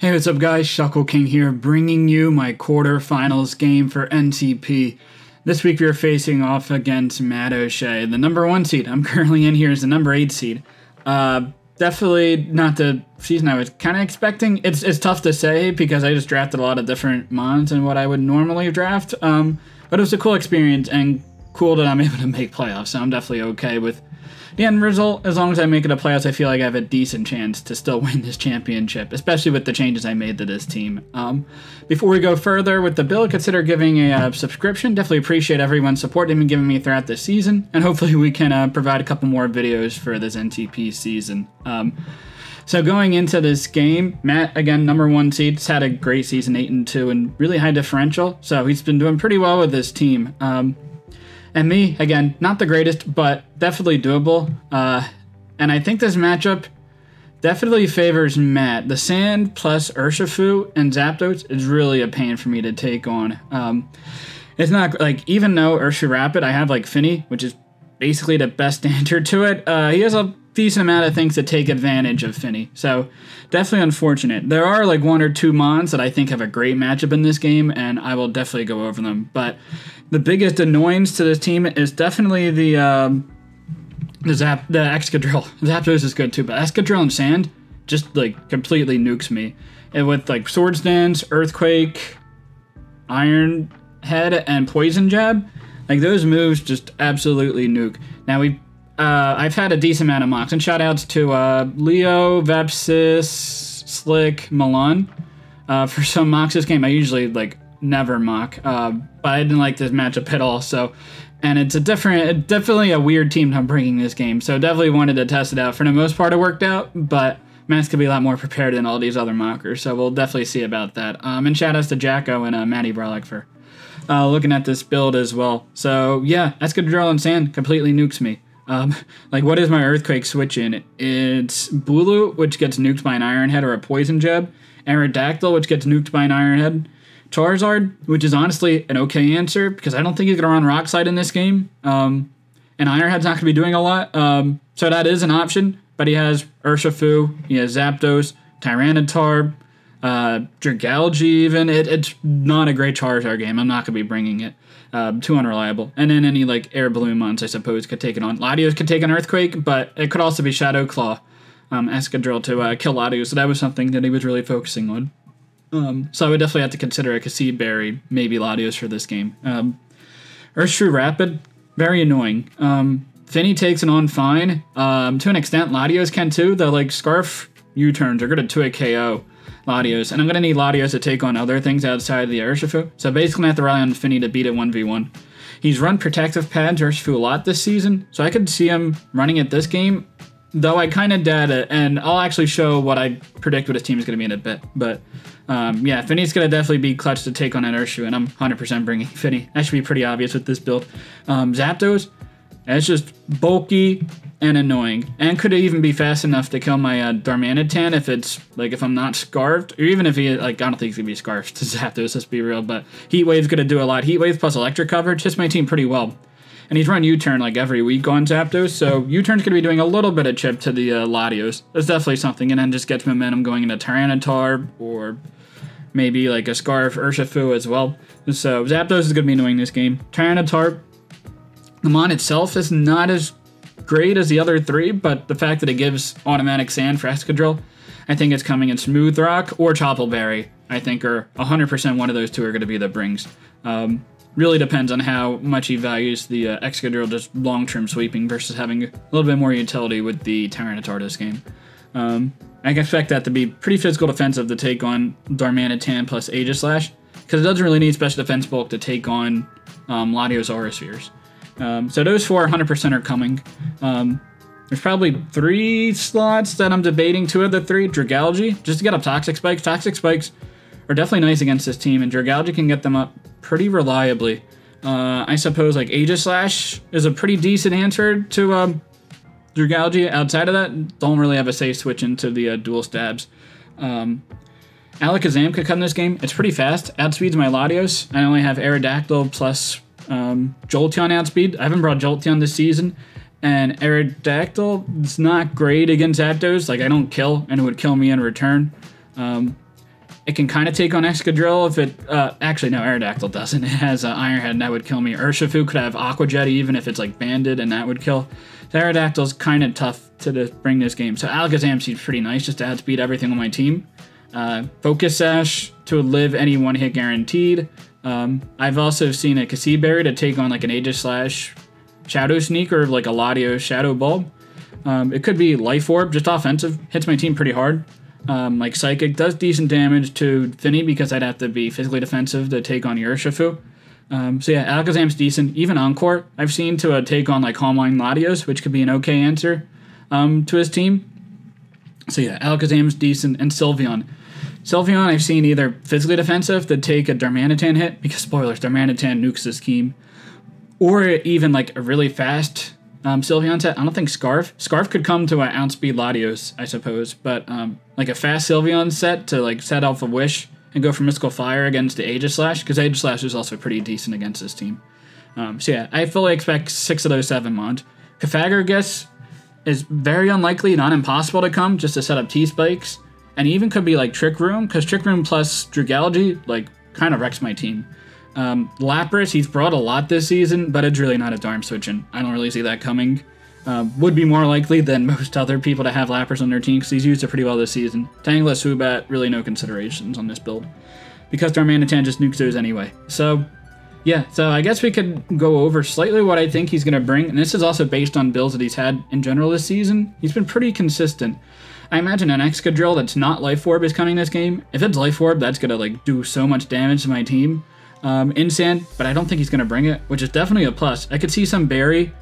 Hey, what's up, guys? Shuckle King here, bringing you my quarterfinals game for NCP. This week we are facing off against Matt O'Shea, the number one seed. I'm currently in here as the number eight seed. Uh, definitely not the season I was kind of expecting. It's it's tough to say because I just drafted a lot of different mons than what I would normally draft. Um, but it was a cool experience and cool that I'm able to make playoffs. So I'm definitely okay with the end result, as long as I make it a playoffs, I feel like I have a decent chance to still win this championship, especially with the changes I made to this team. Um, before we go further with the build, consider giving a uh, subscription. Definitely appreciate everyone's support they've been giving me throughout this season, and hopefully we can uh, provide a couple more videos for this NCP season. Um, so going into this game, Matt again number one seed, has had a great season, eight and two, and really high differential. So he's been doing pretty well with this team. Um, and me, again, not the greatest, but definitely doable. Uh, and I think this matchup definitely favors Matt. The Sand plus Urshifu and Zapdos is really a pain for me to take on. Um, it's not like, even though Urshifu Rapid, I have like Finny, which is basically the best answer to it. Uh, he has a decent amount of things to take advantage of Finny. So definitely unfortunate. There are like one or two Mons that I think have a great matchup in this game, and I will definitely go over them. But the biggest annoyance to this team is definitely the um, the Zap the Excadrill. Zapdos is good too, but Excadrill and Sand just like completely nukes me. And with like Swords Dance, Earthquake, Iron Head, and Poison Jab, like those moves just absolutely nuke. Now we uh, I've had a decent amount of mocks, and shoutouts to uh, Leo, Vepsis, Slick, Milan uh, for some mocks this game. I usually like never mock, uh, but I didn't like this matchup at all. So, and it's a different, definitely a weird team I'm bringing this game. So definitely wanted to test it out. For the most part, it worked out, but Matt's could be a lot more prepared than all these other mockers. So we'll definitely see about that. Um, and shoutouts to Jacko and uh, Matty Brolick for uh, looking at this build as well. So yeah, that's Excadrill and Sand completely nukes me. Um, like, what is my Earthquake switch in? It's Bulu, which gets nuked by an Iron Head or a Poison Jab, Aerodactyl, which gets nuked by an Iron Head, Charizard, which is honestly an okay answer because I don't think he's going to run Rock Slide in this game. Um, and Iron Head's not going to be doing a lot. Um, so that is an option, but he has Urshifu, he has Zapdos, Tyranitar, uh, Dragalge even. It, it's not a great Charizard game. I'm not going to be bringing it. Uh, too unreliable. And then any like air balloon mons, I suppose, could take it on. Latios could take an earthquake, but it could also be Shadow Claw, um, Excadrill to uh, kill Latios. So that was something that he was really focusing on. Um, so I would definitely have to consider a Kasib Berry, maybe Latios for this game. Um, Urshifu Rapid, very annoying. Um, Finny takes it on fine. Um, to an extent, Latios can too. The like Scarf U-turns are good to a KO. Latios, and I'm gonna need Latios to take on other things outside the Urshifu. So basically, I have to rely on Finny to beat it 1v1. He's run protective pads Urshifu a lot this season, so I could see him running it this game. Though I kind of doubt it, and I'll actually show what I predict what his team is going to be in a bit. But um, yeah, Finny's going to definitely be clutch to take on an Urshifu, and I'm 100% bringing Finny. That should be pretty obvious with this build. Um, Zapdos, it's just bulky, and annoying, and could even be fast enough to kill my uh, Darmanitan if it's like if I'm not scarfed, or even if he like I don't think he's gonna be scarfed to Zapdos. Let's be real, but Heat Wave's gonna do a lot. Heat Wave plus Electric coverage hits my team pretty well, and he's run U-turn like every week on Zapdos, so U-turn's gonna be doing a little bit of chip to the uh, Latios. That's definitely something, and then just gets momentum going into Tyranitar or maybe like a Scarf Urshifu as well. So Zapdos is gonna be annoying this game. Tyranitar, the mon itself is not as great as the other three, but the fact that it gives automatic sand for Excadrill, I think it's coming in Smooth Rock or Chople Berry. I think are 100% one of those two are going to be the brings. Um, really depends on how much he values the uh, Excadrill just long term sweeping versus having a little bit more utility with the Tyranitar game. Um, I expect that to be pretty physical defensive to take on Darmanitan plus Aegislash, because it doesn't really need special defense bulk to take on um, Latios Aura Spheres. Um, so those four 100% are coming. Um, there's probably three slots that I'm debating. Two of the three, Dragalge, just to get up Toxic Spikes. Toxic Spikes are definitely nice against this team, and Dragalge can get them up pretty reliably. Uh, I suppose like Aegislash is a pretty decent answer to um, Dragalge. Outside of that, don't really have a safe switch into the uh, dual stabs. Um, Alakazam could come this game. It's pretty fast. Outspeeds my Latios. I only have Aerodactyl plus um, Jolteon outspeed. I haven't brought Jolteon this season. And Aerodactyl is not great against Zapdos. Like, I don't kill, and it would kill me in return. Um, it can kind of take on Excadrill if it. Uh, actually, no, Aerodactyl doesn't. It has uh, Ironhead, and that would kill me. Urshifu could have Aqua Jet even if it's like banded, and that would kill. So Aerodactyl's kind of tough to, to bring this game. So Alakazam seems pretty nice just to add speed everything on my team. Uh, Focus Sash to live any one hit guaranteed. Um, I've also seen a Berry to take on like an Aegislash Shadow Sneak or like a Latios Shadow Ball. Um, it could be Life Orb, just offensive, hits my team pretty hard. Um, like Psychic does decent damage to Finny because I'd have to be physically defensive to take on Urshifu. Um, so yeah, Alakazam's decent. Even Encore, I've seen to uh, take on like Calm Mind Latios, which could be an okay answer um, to his team. So yeah, Alakazam's decent, and Sylveon. Sylveon, I've seen either physically defensive to take a Darmanitan hit because spoilers, Darmanitan nukes this scheme, or even like a really fast um, Sylveon set. I don't think Scarf. Scarf could come to an outspeed Latios, I suppose, but um, like a fast Sylveon set to like set off a Wish and go for Mystical Fire against the Aegislash, because Aegislash is also pretty decent against this team. Um, so yeah, I fully expect six of those seven mod. Kyogre, guess, is very unlikely, not impossible to come, just to set up T-Spikes. And even could be like Trick Room, because Trick Room plus Dragalge, like, kind of wrecks my team. Um, Lapras, he's brought a lot this season, but it's really not a darn switch, and I don't really see that coming. Uh, would be more likely than most other people to have Lapras on their team because he's used it pretty well this season. Tangela Swoobat, really no considerations on this build. Because Darmanitan just nukes those anyway. So, yeah, so I guess we could go over slightly what I think he's going to bring. And this is also based on builds that he's had in general this season. He's been pretty consistent. I imagine an Excadrill that's not Life Orb is coming this game. If it's Life Orb, that's to like do so much damage to my team um, in Sand, but I don't think he's to bring it, which is definitely a plus. I could see some Berry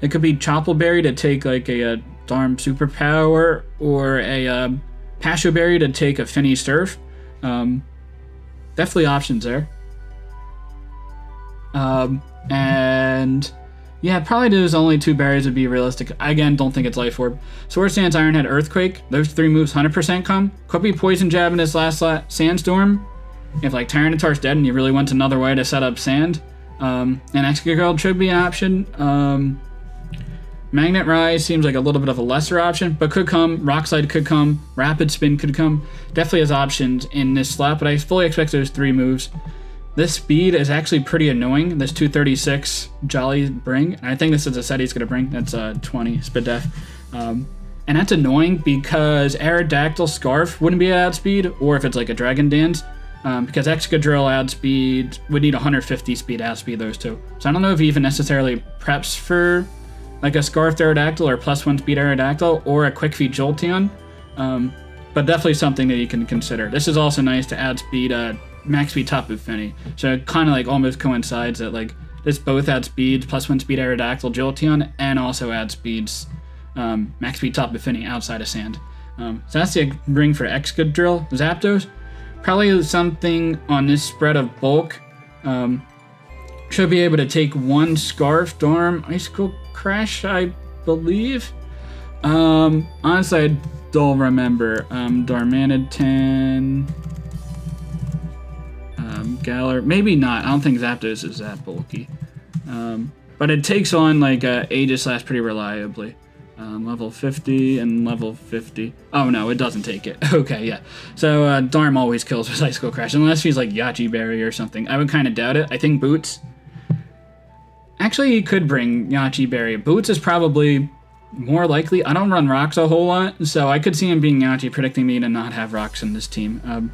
it could be Chople Berry to take like a, a Darm Superpower, or a um, Berry to take a Finny Surf. Um, definitely options there. Um, and yeah, probably those only two barriers would be realistic. I, again, don't think it's Life Orb. Swords Dance, Ironhead, Earthquake. Those three moves 100% come. Could be Poison Jab in this last la- Sandstorm. If like Tyranitar's dead and you really went another way to set up Sand. Um, and Excadrill should be an option. Um, Magnet Rise seems like a little bit of a lesser option, but could come. Rock Slide could come. Rapid Spin could come. Definitely has options in this slot, but I fully expect those three moves. This speed is actually pretty annoying. This 236 Jolly bring. And I think this is a set he's going to bring. That's a uh, 20 Spit Def. Um, and that's annoying because Aerodactyl Scarf wouldn't be at speed, or if it's like a Dragon Dance, um, because Excadrill ad speed would need 150 speed ad speed, those two. So I don't know if he even necessarily preps for like a Scarf Aerodactyl or plus one speed Aerodactyl or a Quick Feet Jolteon. Um, but definitely something that you can consider. This is also nice to add speed, uh, max speed Tapu Fini. So it kind of like almost coincides that like this both adds speeds, plus one speed Aerodactyl Jolteon, and also adds speeds, um, max speed Tapu Fini outside of Sand. Um, so that's the ring for Excadrill. Zapdos, probably something on this spread of bulk. Um, should be able to take one Scarf, Darm, Icicle Crash, I believe. Um, honestly, I don't remember. Um, Darmanitan, um, Galar, maybe not. I don't think Zapdos is that bulky. Um, but it takes on like uh, Aegislash pretty reliably. Um, level 50 and level 50. Oh no, it doesn't take it. Okay, yeah. So uh, Darm always kills with Icicle Crash, unless he's like Yache Berry or something. I would kind of doubt it. I think Boots Actually, he could bring Yache Berry. Boots is probably more likely. I don't run rocks a whole lot, so I could see him being Yache predicting me to not have rocks in this team. Um,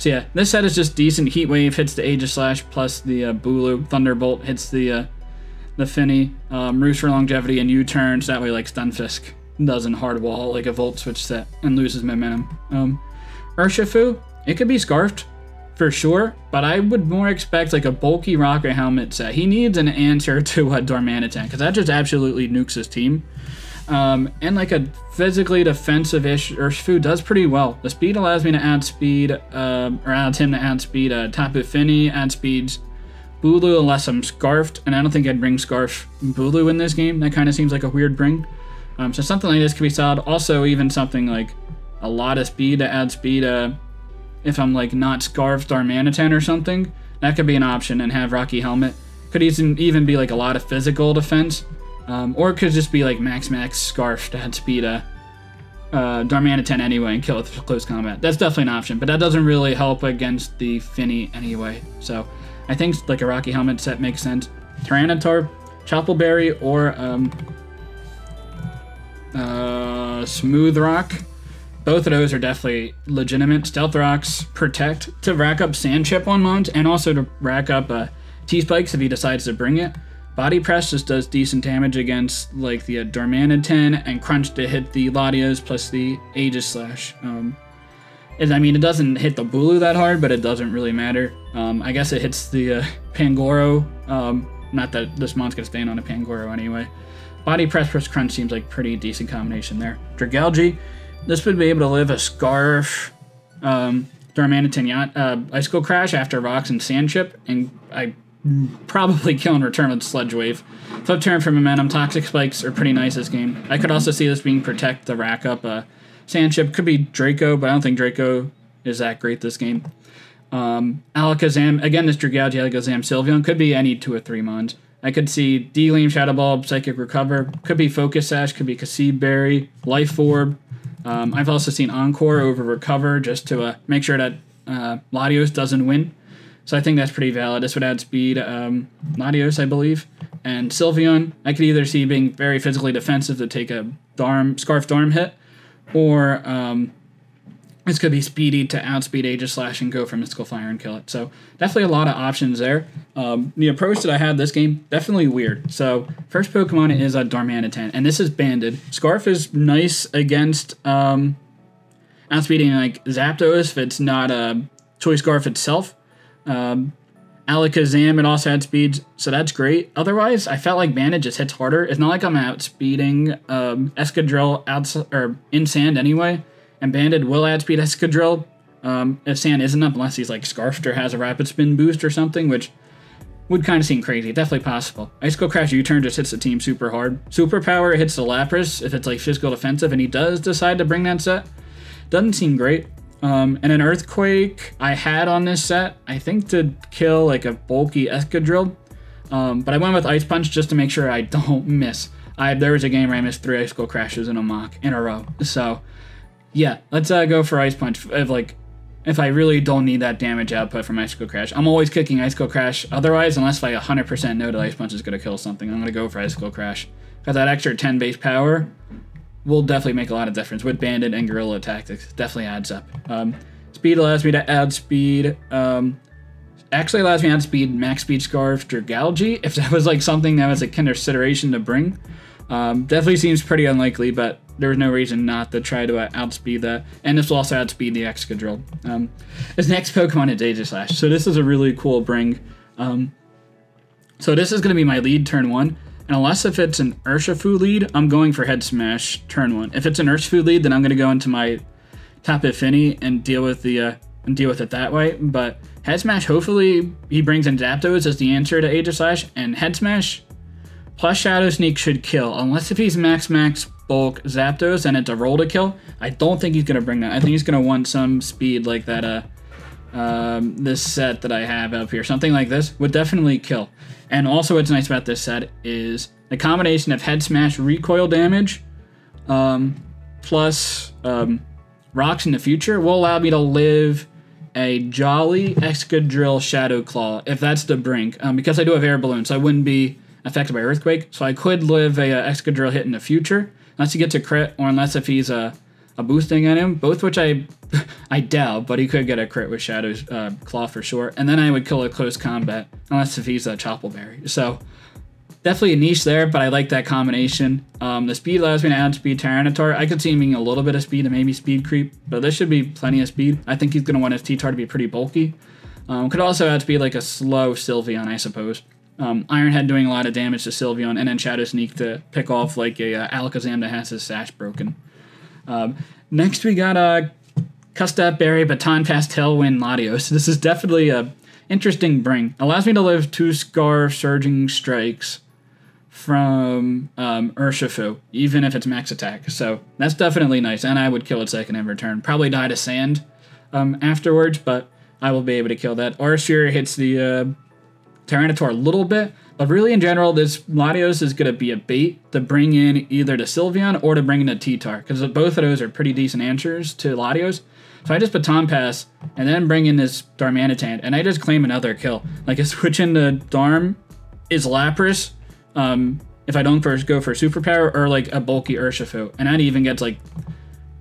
so yeah, this set is just decent. Heat Wave hits the Aegislash plus the uh, Bulu. Thunderbolt hits the uh, the Finny. Um, Roost for longevity and U-turns. That way, like Stunfisk doesn't hard wall like a Volt Switch set and loses momentum. Um, Urshifu, it could be Scarfed for sure, but I would more expect like a bulky Rocky Helmet set. He needs an answer to a Darmanitan because that just absolutely nukes his team. Um, and like a physically defensive-ish Urshifu does pretty well. The speed allows me to add speed, uh, or allows him to add speed. Uh, Tapu Fini add speeds. Bulu unless I'm scarfed, and I don't think I'd bring Scarf Bulu in this game. That kind of seems like a weird bring. Um, so something like this could be solid. Also, even something like a lot of speed to add speed. Uh, if I'm like not Scarfed or Darmanitan or something, that could be an option and have Rocky Helmet. Could even even be like a lot of physical defense, um, or it could just be like Max Max Scarf to add speed. Uh, uh, Darmanitan anyway and kill it with close combat. That's definitely an option, but that doesn't really help against the Finny anyway. So I think like a Rocky Helmet set makes sense. Tyranitar, Chople Berry, or um, uh, Smooth Rock. Both of those are definitely legitimate. Stealth Rocks protect to rack up Sand Chip on Mons and also to rack up uh, T-Spikes if he decides to bring it. Body Press just does decent damage against like the uh, and Crunch to hit the Latios plus the Aegislash. Um, I mean, it doesn't hit the Bulu that hard, but it doesn't really matter. Um, I guess it hits the uh, Pangoro. Um, not that this mon's gonna stand on a Pangoro anyway. Body Press plus Crunch seems like pretty decent combination there. Dragalge, this would be able to live a Scarf, um, Darmanitan uh, Icicle Crash after Rocks and Sand Chip, and I probably kill in return with Sludge Wave. Flip turn for momentum, Toxic Spikes are pretty nice this game. I could also see this being Protect the rack up. Uh, Sand Chip could be Draco, but I don't think Draco is that great this game. Um, Alakazam, again, this Dragalge, Alakazam, Sylveon could be any two or three mons. I could see D-Gleam, Shadow Ball, Psychic Recover, could be Focus Sash, could be Kasib Berry, Life Orb. Um, I've also seen Encore over Recover just to uh, make sure that uh, Latios doesn't win. So I think that's pretty valid. This would add speed. Um, Latios, I believe. And Sylveon, I could either see being very physically defensive to take a Darm, Scarf Darm hit, or um, this could be speedy to outspeed Aegislash and go for Mystical Fire and kill it. So definitely a lot of options there. Um, the approach that I had this game, definitely weird. So first Pokemon is a Darmanitan, and this is banded. Scarf is nice against um, outspeeding like Zapdos if it's not a Choice Scarf itself. Um, Alakazam, it also had speeds, so that's great. Otherwise, I felt like Banded just hits harder. It's not like I'm outspeeding um, Excadrill outside, or in sand anyway, and Banded will outspeed Excadrill um, if sand isn't up, unless he's like Scarfed or has a rapid spin boost or something, which would kind of seem crazy. Definitely possible. Ice Icicle Crash U-turn just hits the team super hard. Superpower hits the Lapras if it's like physical defensive, and he does decide to bring that set. Doesn't seem great. Um, and an Earthquake I had on this set, I think to kill like a bulky Excadrill. Um, but I went with Ice Punch just to make sure I don't miss. I There was a game where I missed three Icicle Crashes in a mock in a row. So, yeah, let's uh, go for Ice Punch. If, like, if I really don't need that damage output from Icicle Crash. I'm always kicking Icicle Crash. Otherwise, unless I 100% know that Ice Punch is going to kill something, I'm going to go for Icicle Crash. Because that extra 10 base power will definitely make a lot of difference with Banded and Gorilla Tactics. Definitely adds up. Um, speed allows me to add speed. Um, actually allows me to add speed, max speed Scarf, Dragalge, if that was like something that was a consideration to bring. Um, definitely seems pretty unlikely, but there's no reason not to try to outspeed that. And this will also outspeed the Excadrill. Um, this next Pokemon is Aegislash. So this is a really cool bring. Um, so this is going to be my lead turn one. And unless if it's an Urshifu lead, I'm going for Head Smash turn one. If it's an Urshifu lead, then I'm going to go into my Tapu Fini and deal with the uh, and deal with it that way. But Head Smash, hopefully he brings in Zapdos as the answer to Aegislash, and Head Smash plus Shadow Sneak should kill. Unless if he's max max bulk Zapdos and it's a roll to kill, I don't think he's gonna bring that. I think he's gonna want some speed like that. Uh, um, this set that I have up here, something like this would definitely kill. And also, what's nice about this set is the combination of head smash recoil damage um, plus um, rocks in the future will allow me to live a Jolly Excadrill Shadow Claw if that's the brink. Um, because I do have air balloons, so I wouldn't be affected by earthquake. So I could live a, a Excadrill hit in the future, unless he gets a crit, or unless if he's a, a boosting at him, both which I I doubt, but he could get a crit with Shadow's uh, Claw for sure. And then I would kill a close combat, unless if he's a Chople Berry. So definitely a niche there, but I like that combination. Um, the speed allows me to add speed Tyranitar. I could see him being a little bit of speed and maybe speed creep, but this should be plenty of speed. I think he's going to want his T-Tar to be pretty bulky. Um, could also add speed like a slow Sylveon, I suppose. Um, Ironhead doing a lot of damage to Sylveon, and then Shadow Sneak to pick off like a uh, Alakazam that has his sash broken. Um, next we got a uh, Custap Berry, Baton Pass, Tailwind, Latios. This is definitely a interesting bring. Allows me to live two Scar Surging Strikes from um, Urshifu, even if it's max attack. So that's definitely nice, and I would kill it second in return. Probably die to sand um, afterwards, but I will be able to kill that. Arceus hits the uh, Tyranitar a little bit, But really, in general, this Latios is going to be a bait to bring in either the Sylveon or to bring in a T-Tar, because both of those are pretty decent answers to Latios. So I just baton pass and then bring in this Darmanitan, and I just claim another kill. Like a switch into Darm is Lapras. Um, if I don't first go for superpower or like a bulky Urshifu, and that even gets like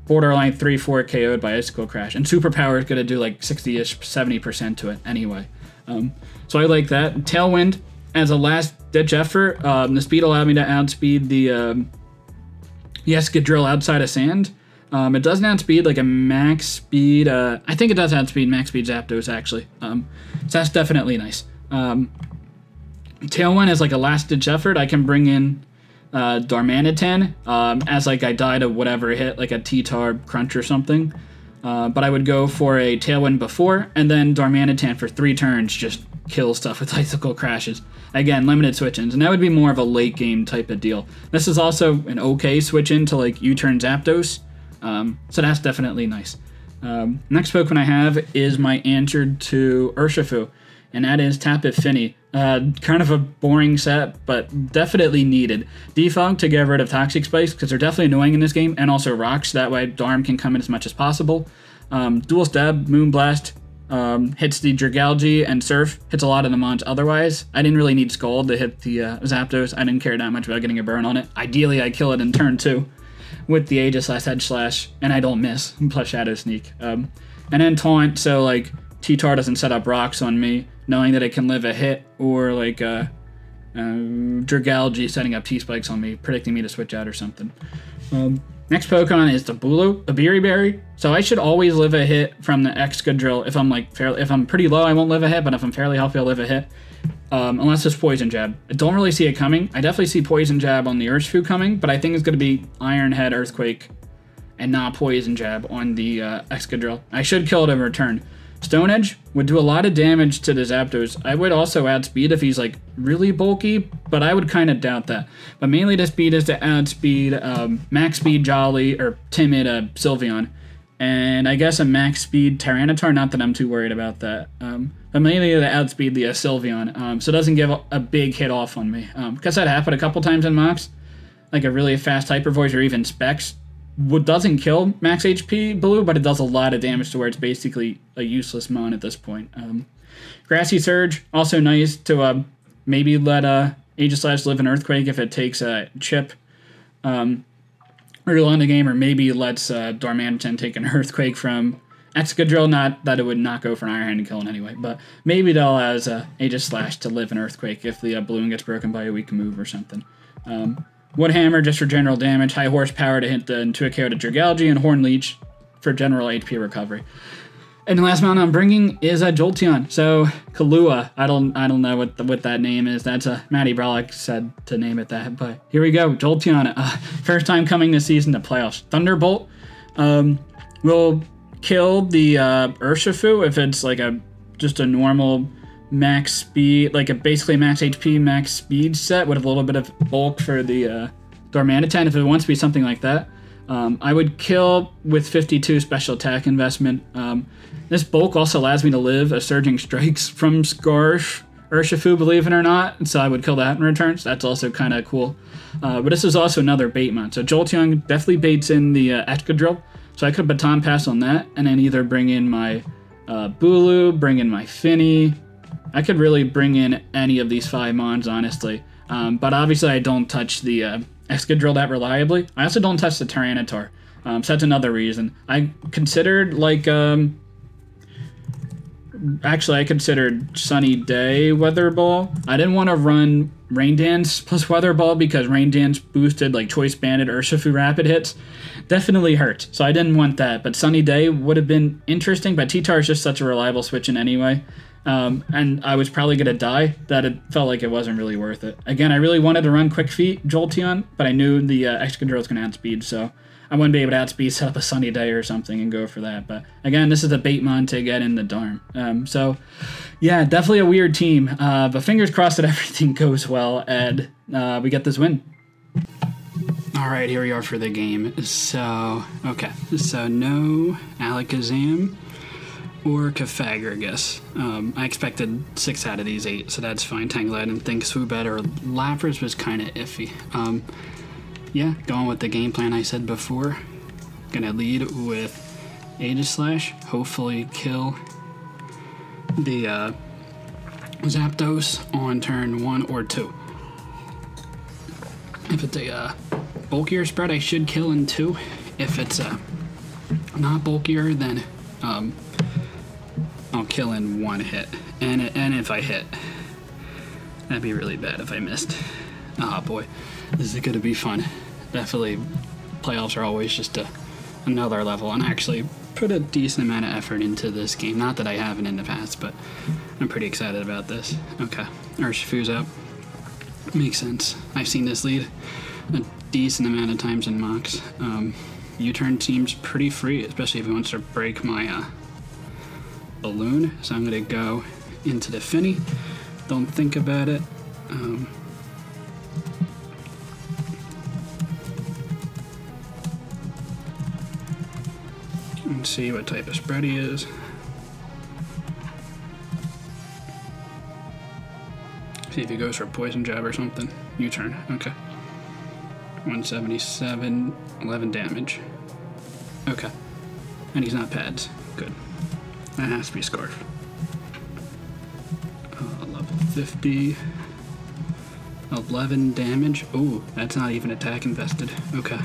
borderline three four KO'd by Icicle Crash, and superpower is gonna do like sixty ish seventy percent to it anyway. Um, so I like that Tailwind as a last ditch effort. Um, the speed allowed me to outspeed the um, the Excadrill outside of sand. Um, it doesn't outspeed like a max speed. Uh, I think it does outspeed max speed Zapdos actually. Um, so that's definitely nice. Um, Tailwind is like a last ditch effort. I can bring in uh, Darmanitan um, as like I die to whatever hit, like a T-Tar Crunch or something. Uh, but I would go for a Tailwind before, and then Darmanitan for three turns just kill stuff with Icicle Crashes. Again, limited switch-ins, and that would be more of a late game type of deal. This is also an okay switch-in to like U-turn Zapdos, um, so that's definitely nice. Um, next Pokemon I have is my answer to Urshifu, and that is Tapu Fini. Uh, kind of a boring set, but definitely needed. Defog to get rid of Toxic Spikes because they're definitely annoying in this game, and also Rocks. That way, Darm can come in as much as possible. Um, Dual Stab, Moonblast um, hits the Dragalge, and Surf hits a lot of the mons. Otherwise, I didn't really need Scald to hit the uh, Zapdos. I didn't care that much about getting a burn on it. Ideally, I kill it in turn two with the Aegislash Edge Slash, and I don't miss, plus Shadow Sneak. Um, and then Taunt, so like T-Tar doesn't set up rocks on me, knowing that it can live a hit, or like uh, uh, Dragalge setting up T-Spikes on me, predicting me to switch out or something. Um, next Pokemon is the Bulu, a Berry. So I should always live a hit from the Excadrill. If I'm like fairly, if I'm pretty low, I won't live a hit, but if I'm fairly healthy, I'll live a hit. Um, unless it's Poison Jab. I don't really see it coming. I definitely see Poison Jab on the Urshifu coming, but I think it's going to be Iron Head, Earthquake, and not Poison Jab on the uh, Excadrill. I should kill it in return. Stone Edge would do a lot of damage to the Zapdos. I would also add speed if he's like really bulky, but I would kind of doubt that. But mainly the speed is to add speed, um, max speed Jolly or timid uh, Sylveon, and I guess a max speed Tyranitar. Not that I'm too worried about that. Um, but mainly to outspeed the uh, Sylveon, um, so it doesn't give a, big hit off on me. because that happened a couple times in mocks, like a really fast Hyper Voice or even Specs doesn't kill max HP Bulu, but it does a lot of damage to where it's basically a useless mon at this point. Um, Grassy Surge, also nice to uh, maybe let uh, Aegislash live an Earthquake if it takes a chip um, early on in the game, or maybe lets uh, Darmanitan take an Earthquake from Excadrill. Not that it would not go for an Iron Head and kill anyway, but maybe it allows uh, Aegislash to live an Earthquake if the uh, balloon gets broken by a weak move or something. Um, Woodhammer just for general damage, high horsepower to hit the Intuit KO to Dragalge, and Horn Leech for general HP recovery. And the last mount I'm bringing is a Jolteon. So Kahlua, I don't I don't know what the, what that name is. That's a Matty Brolick said to name it that. But here we go, Jolteon. Uh, first time coming this season to playoffs. Thunderbolt um, will kill the uh, Urshifu if it's like a just a normal max speed, like a basically max HP, max speed set with a little bit of bulk for the uh, if it wants to be something like that. Um, I would kill with 52 special attack investment. Um, this bulk also allows me to live a Surging Strikes from Scarf Urshifu, believe it or not. So I would kill that in return. So that's also kind of cool. Uh, but this is also another bait mod. So Jolteon definitely baits in the uh, Excadrill. So I could baton pass on that and then either bring in my uh, Bulu, bring in my Fini, I could really bring in any of these five mons, honestly. Um, but obviously, I don't touch the uh, Excadrill that reliably. I also don't touch the Tyranitar. Um, so that's another reason. I considered, like, um, actually, I considered Sunny Day Weather Ball. I didn't want to run Rain Dance plus Weather Ball because Rain Dance boosted, like, Choice Banded Urshifu Rapid hits. Definitely hurt, so I didn't want that. But Sunny Day would have been interesting, but T-Tar is just such a reliable switch in anyway. Um, and I was probably to die, that it felt like it wasn't really worth it. Again, I really wanted to run Quick Feet Jolteon, but I knew the uh, Excadrill was going to outspeed, so I wouldn't be able to outspeed, set up a sunny day or something and go for that. But again, this is a bait mon to get in the Darm. Um, so, yeah, definitely a weird team. Uh, but fingers crossed that everything goes well and uh, we get this win. All right, here we are for the game. So, okay, so no Alakazam. Or Cofagrigus. Um, I expected six out of these eight, so that's fine. Tangela, I didn't think Swoobat or Lapras was kind of iffy. Um, yeah, going with the game plan I said before. Gonna lead with Aegislash, hopefully kill the uh, Zapdos on turn one or two. If it's a uh, bulkier spread, I should kill in two. If it's uh, not bulkier, then um, I'll kill in one hit. And, and if I hit, that'd be really bad if I missed. Ah, oh, boy, this is gonna be fun. Definitely, playoffs are always just a, another level, and actually put a decent amount of effort into this game. Not that I haven't in the past, but I'm pretty excited about this. Okay, Urshifu's out. Makes sense. I've seen this lead a decent amount of times in mocks. Um, U-turn seems pretty free, especially if he wants to break my uh, balloon. So I'm gonna go into the Finny. Don't think about it. Um, and see what type of spread he is. See if he goes for a poison jab or something. U-turn, okay. 177, 11 damage. Okay. And he's not pads. Good. That has to be Scarf. Uh, level 50. 11 damage. Ooh, that's not even attack invested. Okay.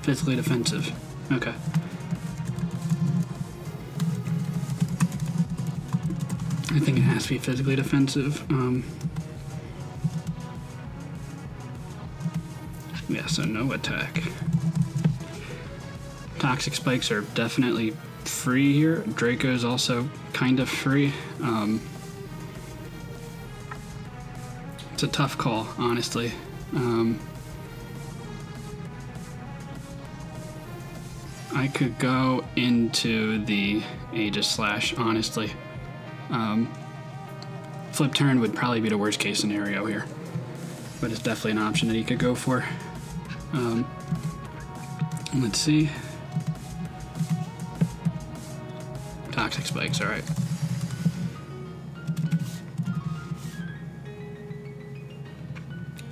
Physically defensive. Okay. I think it has to be physically defensive. Um, yeah, so no attack. Toxic spikes are definitely free here. Draco is also kind of free. Um, it's a tough call, honestly. Um, I could go into the Aegislash, honestly. Um, flip turn would probably be the worst case scenario here, but it's definitely an option that he could go for. Um, let's see. Toxic spikes, alright.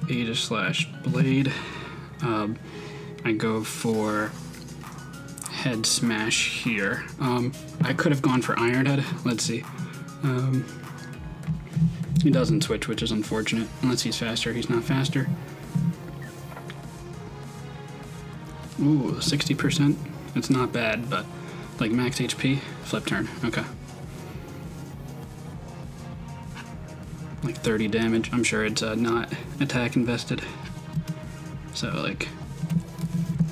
Aegislash blade. Um, I go for head smash here. Um, I could have gone for Iron Head. Let's see. Um, he doesn't switch, which is unfortunate. Unless he's faster. He's not faster. Ooh, 60%. It's not bad, but like max HP, flip turn. Okay. Like 30 damage. I'm sure it's uh, not attack invested. So like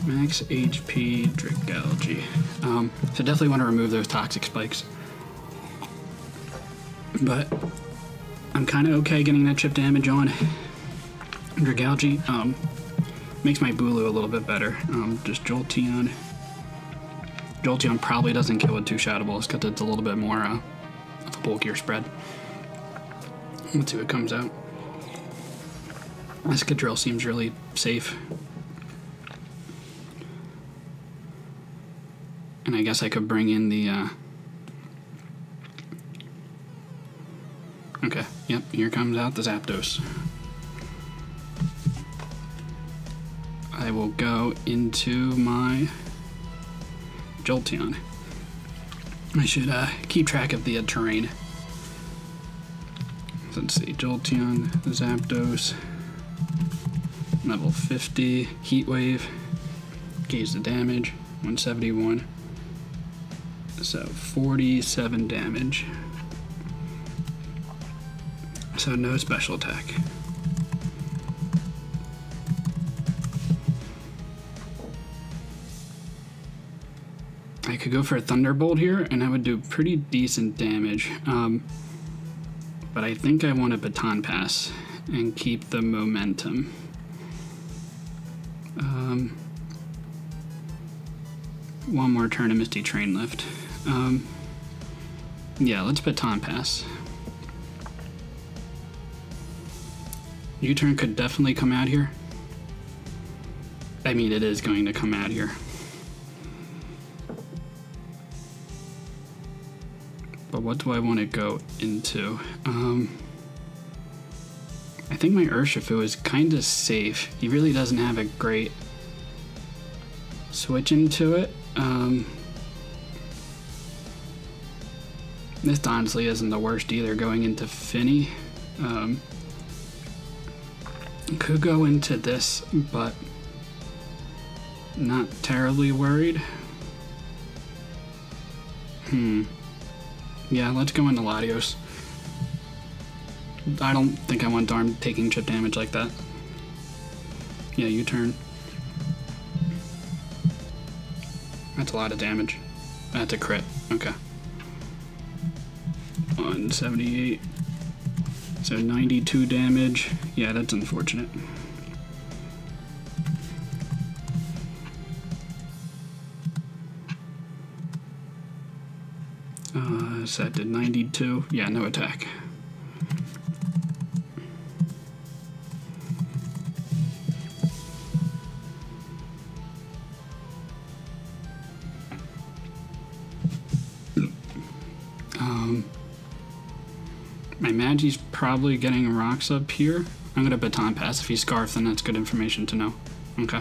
Max HP Dragalge. Um, so definitely want to remove those toxic spikes. But I'm kind of okay getting that chip damage on Dragalge. Um, makes my Bulu a little bit better. Um, just Jolteon. Jolteon probably doesn't kill with two Shadow Balls because it's a little bit more uh, of a bulkier spread. Let's see what comes out. This Excadrill seems really safe. And I guess I could bring in the, uh... Okay, yep, here comes out the Zapdos. I will go into my Jolteon. I should uh, keep track of the uh, terrain. Let's see, Jolteon, Zapdos, level 50, Heat Wave, gauge the damage, 171. So 47 damage. So no special attack. I could go for a Thunderbolt here, and I would do pretty decent damage. Um, but I think I want a Baton Pass and keep the momentum. Um, one more turn of Misty Terrain Lift. Um, yeah, let's baton pass. U-turn could definitely come out here. I mean, it is going to come out here. What do I want to go into? Um, I think my Urshifu is kind of safe. He really doesn't have a great switch into it. Um, this honestly isn't the worst either going into Finny. Um, could go into this, but not terribly worried. Hmm. Yeah, let's go into Latios. I don't think I want Darm taking chip damage like that. Yeah, U-turn. That's a lot of damage. That's a crit. Okay. 178. So 92 damage. Yeah, that's unfortunate. So that did 92. Yeah, no attack. Um, my Magi's probably getting rocks up here. I'm gonna baton pass. If he's Scarf, then that's good information to know. Okay.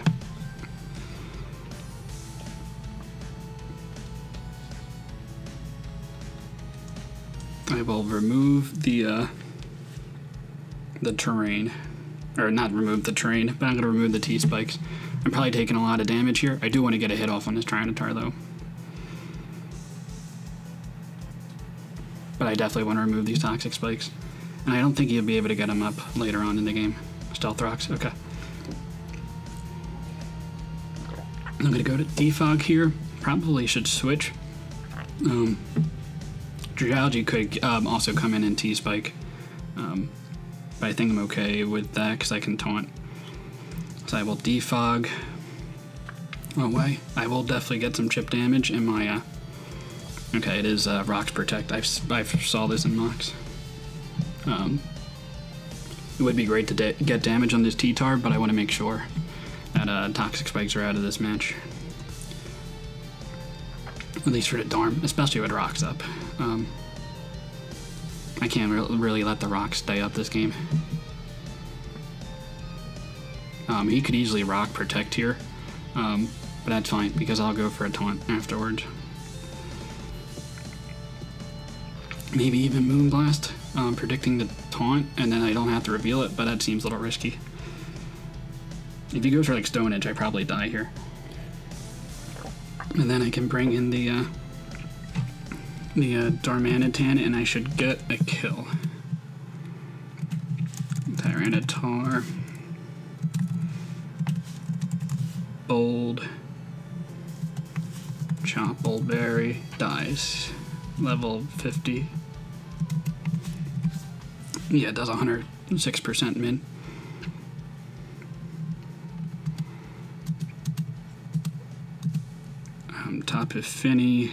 I will remove the uh, the terrain, or not remove the terrain, but I'm gonna remove the T spikes. I'm probably taking a lot of damage here. I do want to get a hit off on this Tyranitar though. But I definitely want to remove these toxic spikes. And I don't think you'll be able to get them up later on in the game. Stealth rocks, okay. I'm gonna go to defog here. Probably should switch. Um, Geology could um, also come in and T-Spike. Um, but I think I'm okay with that because I can taunt. So I will defog away. I will definitely get some chip damage in my... Uh, okay, it is uh, Rocks Protect. I've, I saw this in mocks. Um, it would be great to da get damage on this T-Tar, but I want to make sure that uh, Toxic Spikes are out of this match. At least for the Darm, especially with rocks up. Um, I can't re really let the rocks stay up this game. Um, he could easily rock protect here, um, but that's fine because I'll go for a taunt afterwards. Maybe even Moonblast, um, predicting the taunt, and then I don't have to reveal it, but that seems a little risky. If he goes for like Stone Edge, I probably die here. And then I can bring in the uh, the uh, Darmanitan and I should get a kill. Tyranitar. Bold. Chop dies. Level 50. Yeah, it does 106% min. Tapu Fini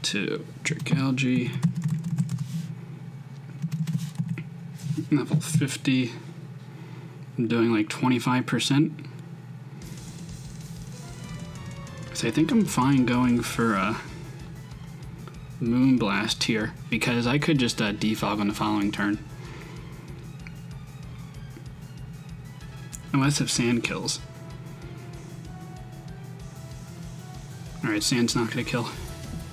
to Dragalge. Level 50. I'm doing like 25%. So I think I'm fine going for a Moonblast here because I could just uh, defog on the following turn. Unless if Sand kills. Alright, Sand's not gonna kill.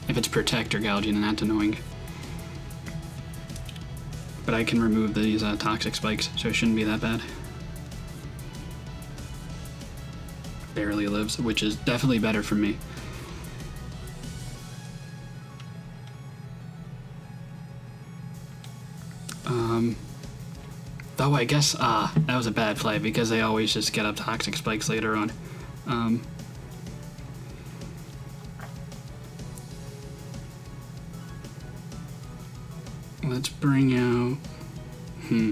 If it's Protect or Gouging, then that's annoying. But I can remove these uh, Toxic Spikes, so it shouldn't be that bad. Barely lives, which is definitely better for me. Um, though I guess, ah, that was a bad play because they always just get up Toxic Spikes later on. Um, let's bring out. Hmm.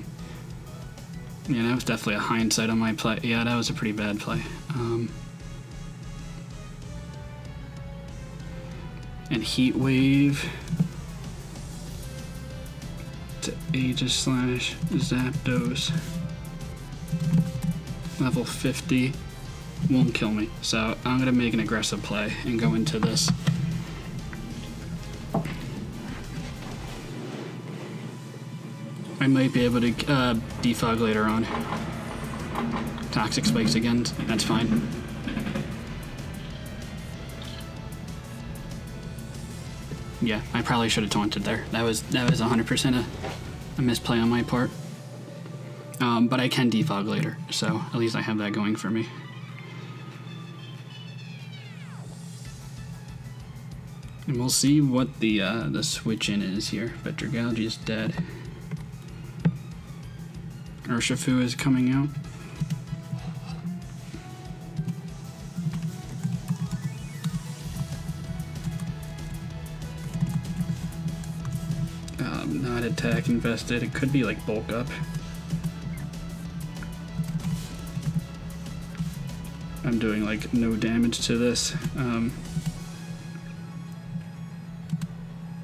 Yeah, that was definitely a hindsight on my play. Yeah, that was a pretty bad play. Um, and Heat Wave to Aegislash Zapdos. Level 50 won't kill me, so I'm gonna make an aggressive play and go into this. I might be able to uh, defog later on. Toxic spikes again, that's fine. Yeah, I probably should have taunted there. That was that was 100% a, a misplay on my part. Um, but I can defog later, so at least I have that going for me. And we'll see what the uh, the switch in is here. But Dragalge is dead. Urshifu is coming out. Um, not attack invested. It could be like bulk up. I'm doing like no damage to this. Um,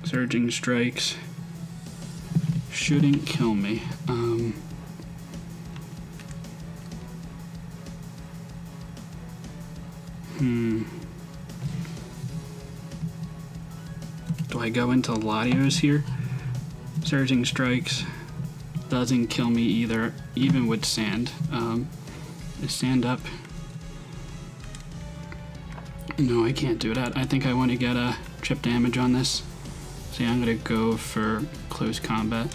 surging strikes shouldn't kill me. Um, go into Latios here? Surging strikes doesn't kill me either, even with sand. Um, sand up? No, I can't do that. I think I want to get a chip damage on this. So yeah, I'm gonna go for close combat.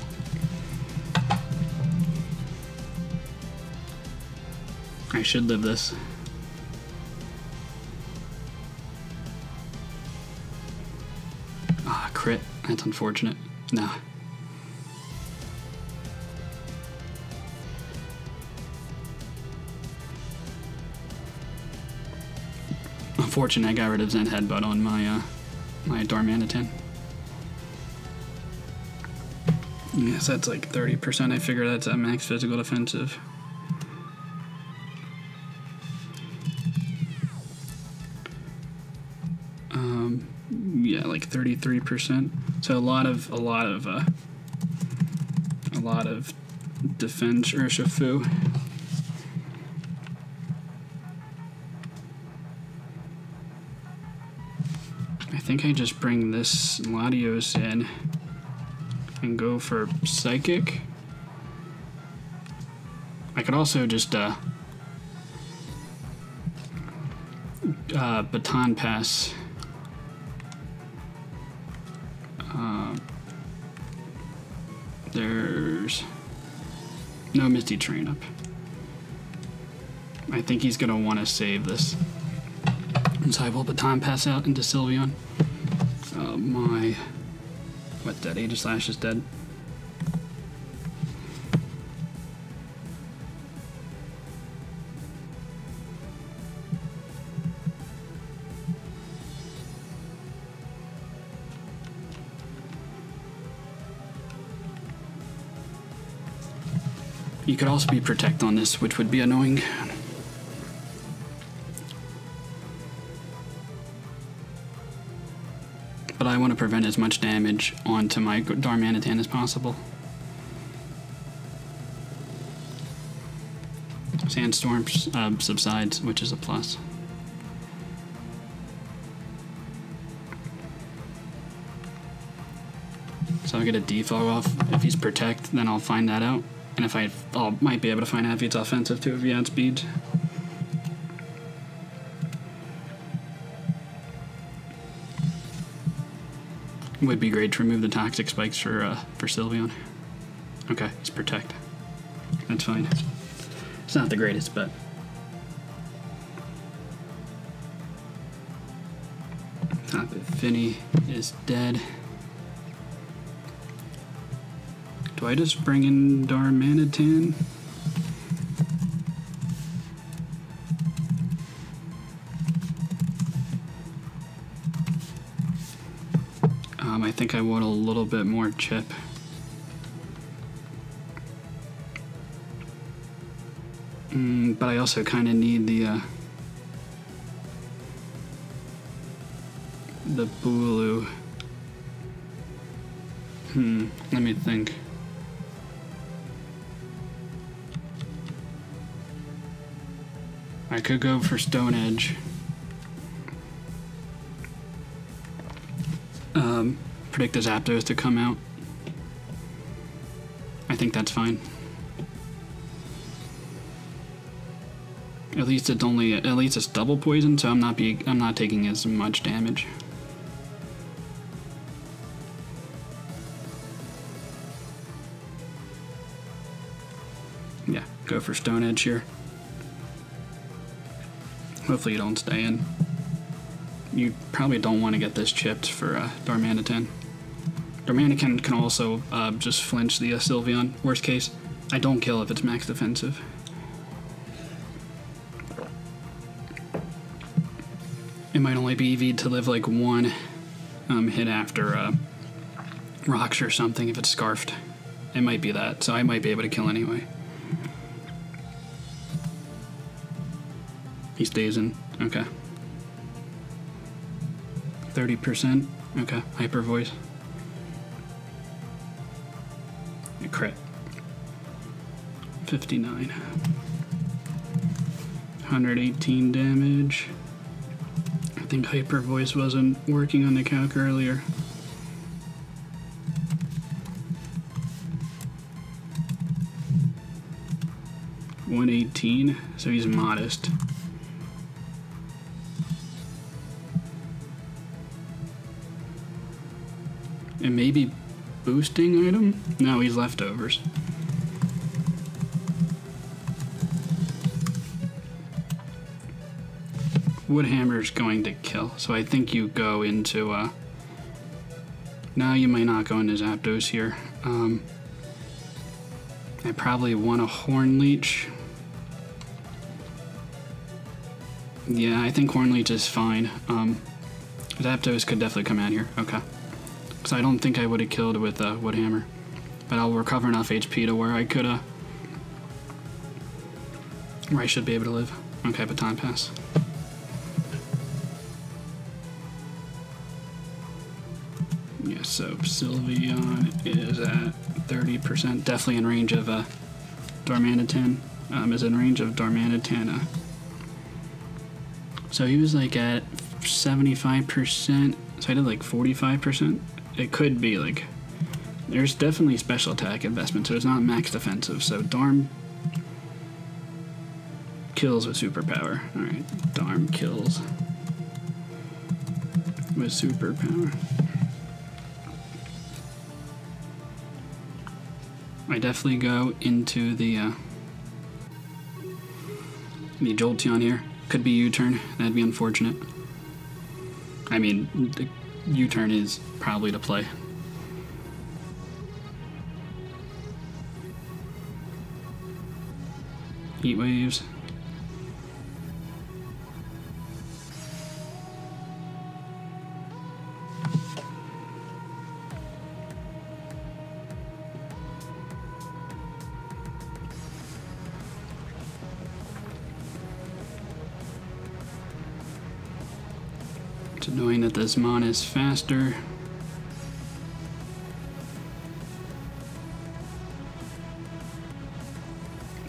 I should live this. That's unfortunate. Nah. Unfortunate I got rid of Zen Headbutt on my, uh, my Darmanitan. Yes, that's like 30%. I figure that's at max physical defensive. 33%. So a lot of, a lot of, uh, a lot of defense or Urshifu. I think I just bring this Latios in and go for Psychic. I could also just uh, uh, Baton Pass. Uh, there's no Misty Terrain up. I think he's gonna want to save this. And so I will Baton Pass out into Sylveon. Oh my. What, dead? Aegislash is dead. Could also be Protect on this, which would be annoying. but I want to prevent as much damage onto my Darmanitan as possible. Sandstorm uh, subsides, which is a plus. So I'll get a defog off. If he's protect, then I'll find that out. And if I I might be able to find out if it's offensive too if he had speed. Would be great to remove the toxic spikes for uh, for Sylveon. Okay, it's protect. That's fine. It's not the greatest, but Tapu Fini is dead. I just bring in Darmanitan? Um, I think I want a little bit more chip. Mm, but I also kind of need the uh, the Bulu. Hmm, let me think. I could go for Stone Edge. Um, predict the Zapdos to come out. I think that's fine. At least it's only at least it's double poison, so I'm not be I'm not taking as much damage. Yeah, go for Stone Edge here. Hopefully you don't stay in. You probably don't want to get this chipped for uh, Darmanitan. Darmanitan can also uh, just flinch the uh, Sylveon, worst case. I don't kill if it's max defensive. It might only be EV to live like one um, hit after uh, rocks or something if it's scarfed. It might be that, so I might be able to kill anyway. He stays in. Okay. 30%. Okay. Hyper voice. A crit. 59. 118 damage. I think hyper voice wasn't working on the calc earlier. One eighteen, so he's modest. Maybe boosting item? No, he's leftovers. Wood Hammer's going to kill, so I think you go into, uh... No, you may not go into Zapdos here. Um, I probably want a Horn Leech. Yeah, I think Horn Leech is fine. Um, Zapdos could definitely come out here. Okay. Because I don't think I would have killed with a uh, Wood Hammer. But I'll recover enough HP to where I could, uh... Where I should be able to live. Okay, but time pass. Yeah, so Sylveon is at 30%. Definitely in range of uh, Darmanitan. Um, is in range of Darmanitan. So he was like at 75%. So I did like 45% it could be like there's definitely special attack investment, so it's not max defensive. So Darm kills with superpower. All right, Darm kills with superpower. I definitely go into the uh, the Jolteon here. Could be U-turn. That'd be unfortunate. I mean, U-turn is probably to play. Heat waves. This mon is faster.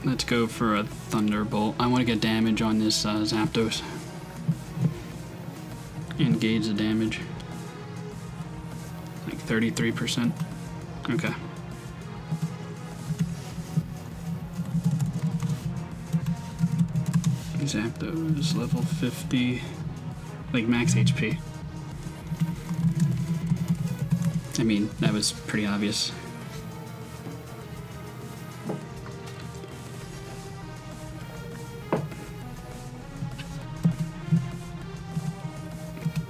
Let's go for a Thunderbolt. I want to get damage on this uh, Zapdos. Engage the damage. Like 33%. Okay. Zapdos level 50 like max HP. I mean, that was pretty obvious.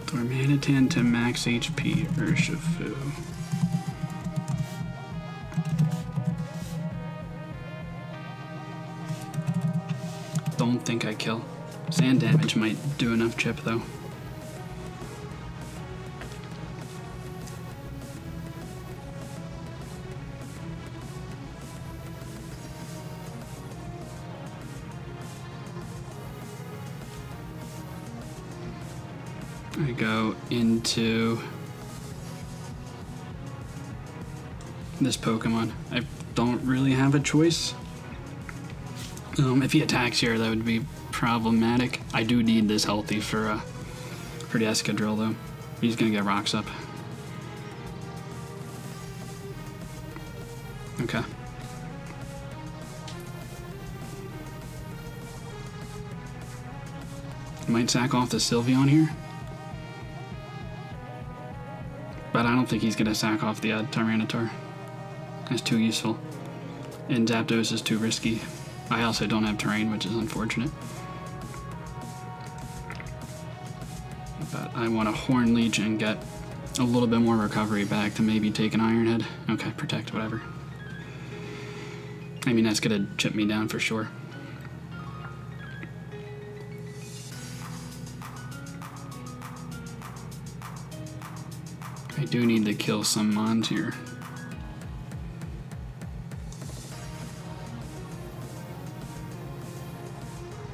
Darmanitan to max HP, Urshifu. Don't think I kill. Sand damage might do enough chip though. into this Pokemon. I don't really have a choice. Um, if he attacks here, that would be problematic. I do need this healthy for uh, for the Excadrill, though. He's gonna get rocks up. Okay. Might sack off the Sylveon here. Don't think he's going to sack off the uh, Tyranitar. That's too useful. And Zapdos is too risky. I also don't have terrain, which is unfortunate. But I want to Horn Leech and get a little bit more recovery back to maybe take an Iron Head. Okay, protect, whatever. I mean, that's going to chip me down for sure. Do need to kill some Mons here.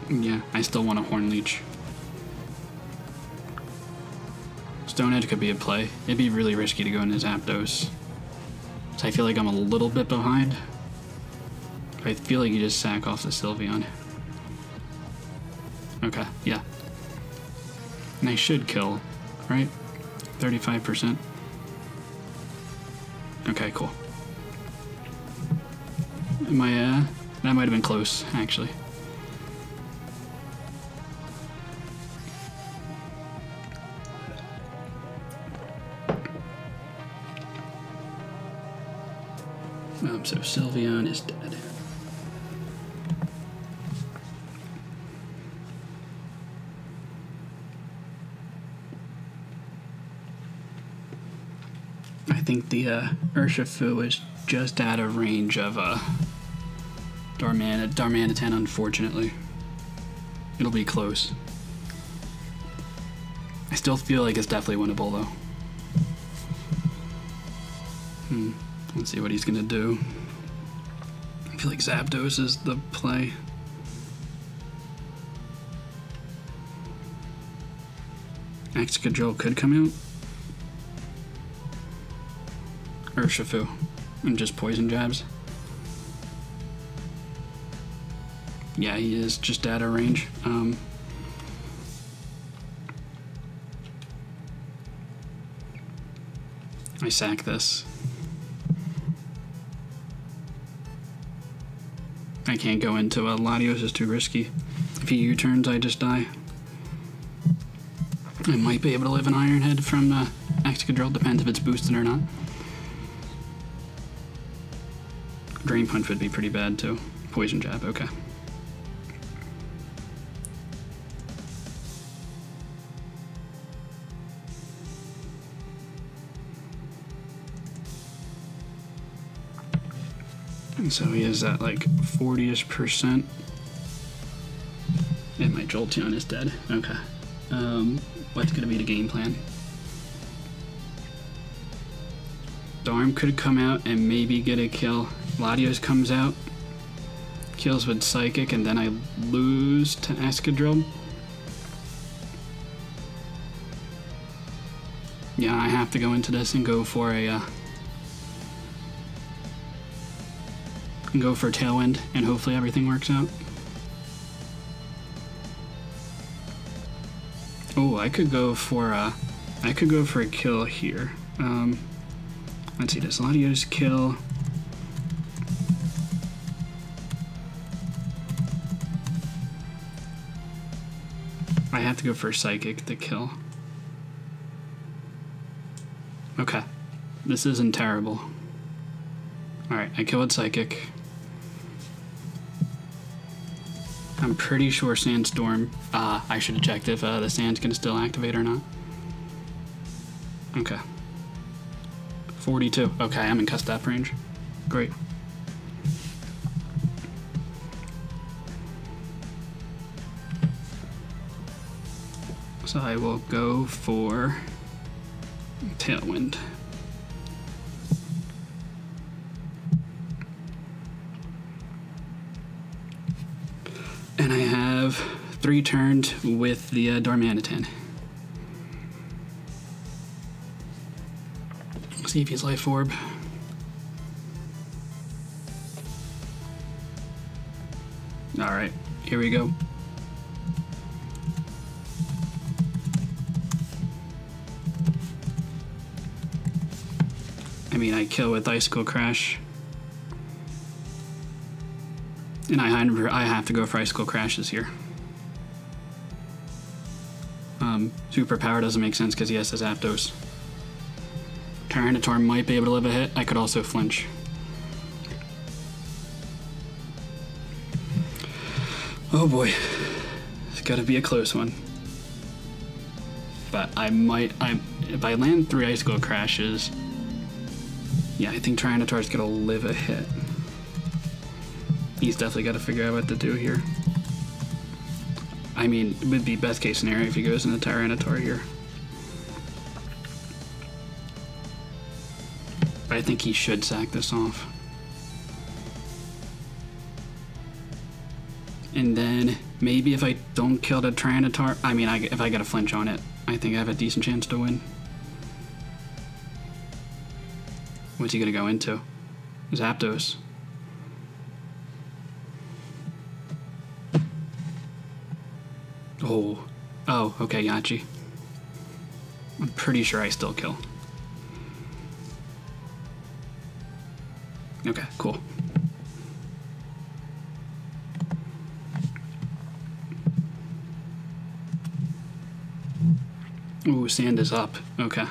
Yeah, I still want a Horn Leech. Stone Edge could be a play. It'd be really risky to go into Zapdos. So I feel like I'm a little bit behind. I feel like you just sack off the Sylveon. Okay, yeah. And I should kill, right? 35%. Okay, cool. Am I, uh, that might have been close, actually. Um, so Sylveon is dead. Think the uh, Urshifu is just out of range of uh, Darman Darmanitan, unfortunately. It'll be close. I still feel like it's definitely winnable, though. Hmm. Let's see what he's gonna do. I feel like Zapdos is the play. Excadrill could come out. Urshifu. And just poison jabs. Yeah, he is just out of range. Um, I sack this. I can't go into a Latios is too risky. If he U-turns, I just die. I might be able to live an Iron Head from uh, Excadrill, depends if it's boosted or not. Drain Punch would be pretty bad too. Poison Jab, okay. And so he is at like 40ish percent. And my Jolteon is dead. Okay. Um, what's gonna be the game plan? Darm could come out and maybe get a kill. Latios comes out, kills with Psychic, and then I lose to Excadrill. Yeah, I have to go into this and go for a uh, go for Tailwind, and hopefully everything works out. Oh, I could go for a, I could go for a kill here. Um, let's see, does Latios kill? Have to go for Psychic to kill. Okay. This isn't terrible. Alright, I kill with Psychic. I'm pretty sure Sandstorm. Uh, I should have checked if uh, the Sand's gonna still activate or not. Okay. 42. Okay, I'm in Custap range. Great. I will go for Tailwind. And I have three turned with the uh, Darmanitan. See if he's Life Orb. Alright, here we go. I mean, I kill with Icicle Crash. And I, I have to go for Icicle Crashes here. Um, superpower doesn't make sense because he has his Zapdos. Tyranitar might be able to live a hit. I could also flinch. Oh boy. It's gotta be a close one. But I might I if I land three icicle crashes. Yeah, I think Tyranitar's gonna live a hit. He's definitely gotta figure out what to do here. I mean, it would be best case scenario if he goes into Tyranitar here. But I think he should sack this off. And then maybe if I don't kill the Tyranitar, I mean, I, if I get a flinch on it, I think I have a decent chance to win. What's he gonna go into? Zapdos. Oh. Oh, okay, Yache. I'm pretty sure I still kill. Okay, cool. Ooh, sand is up. Okay.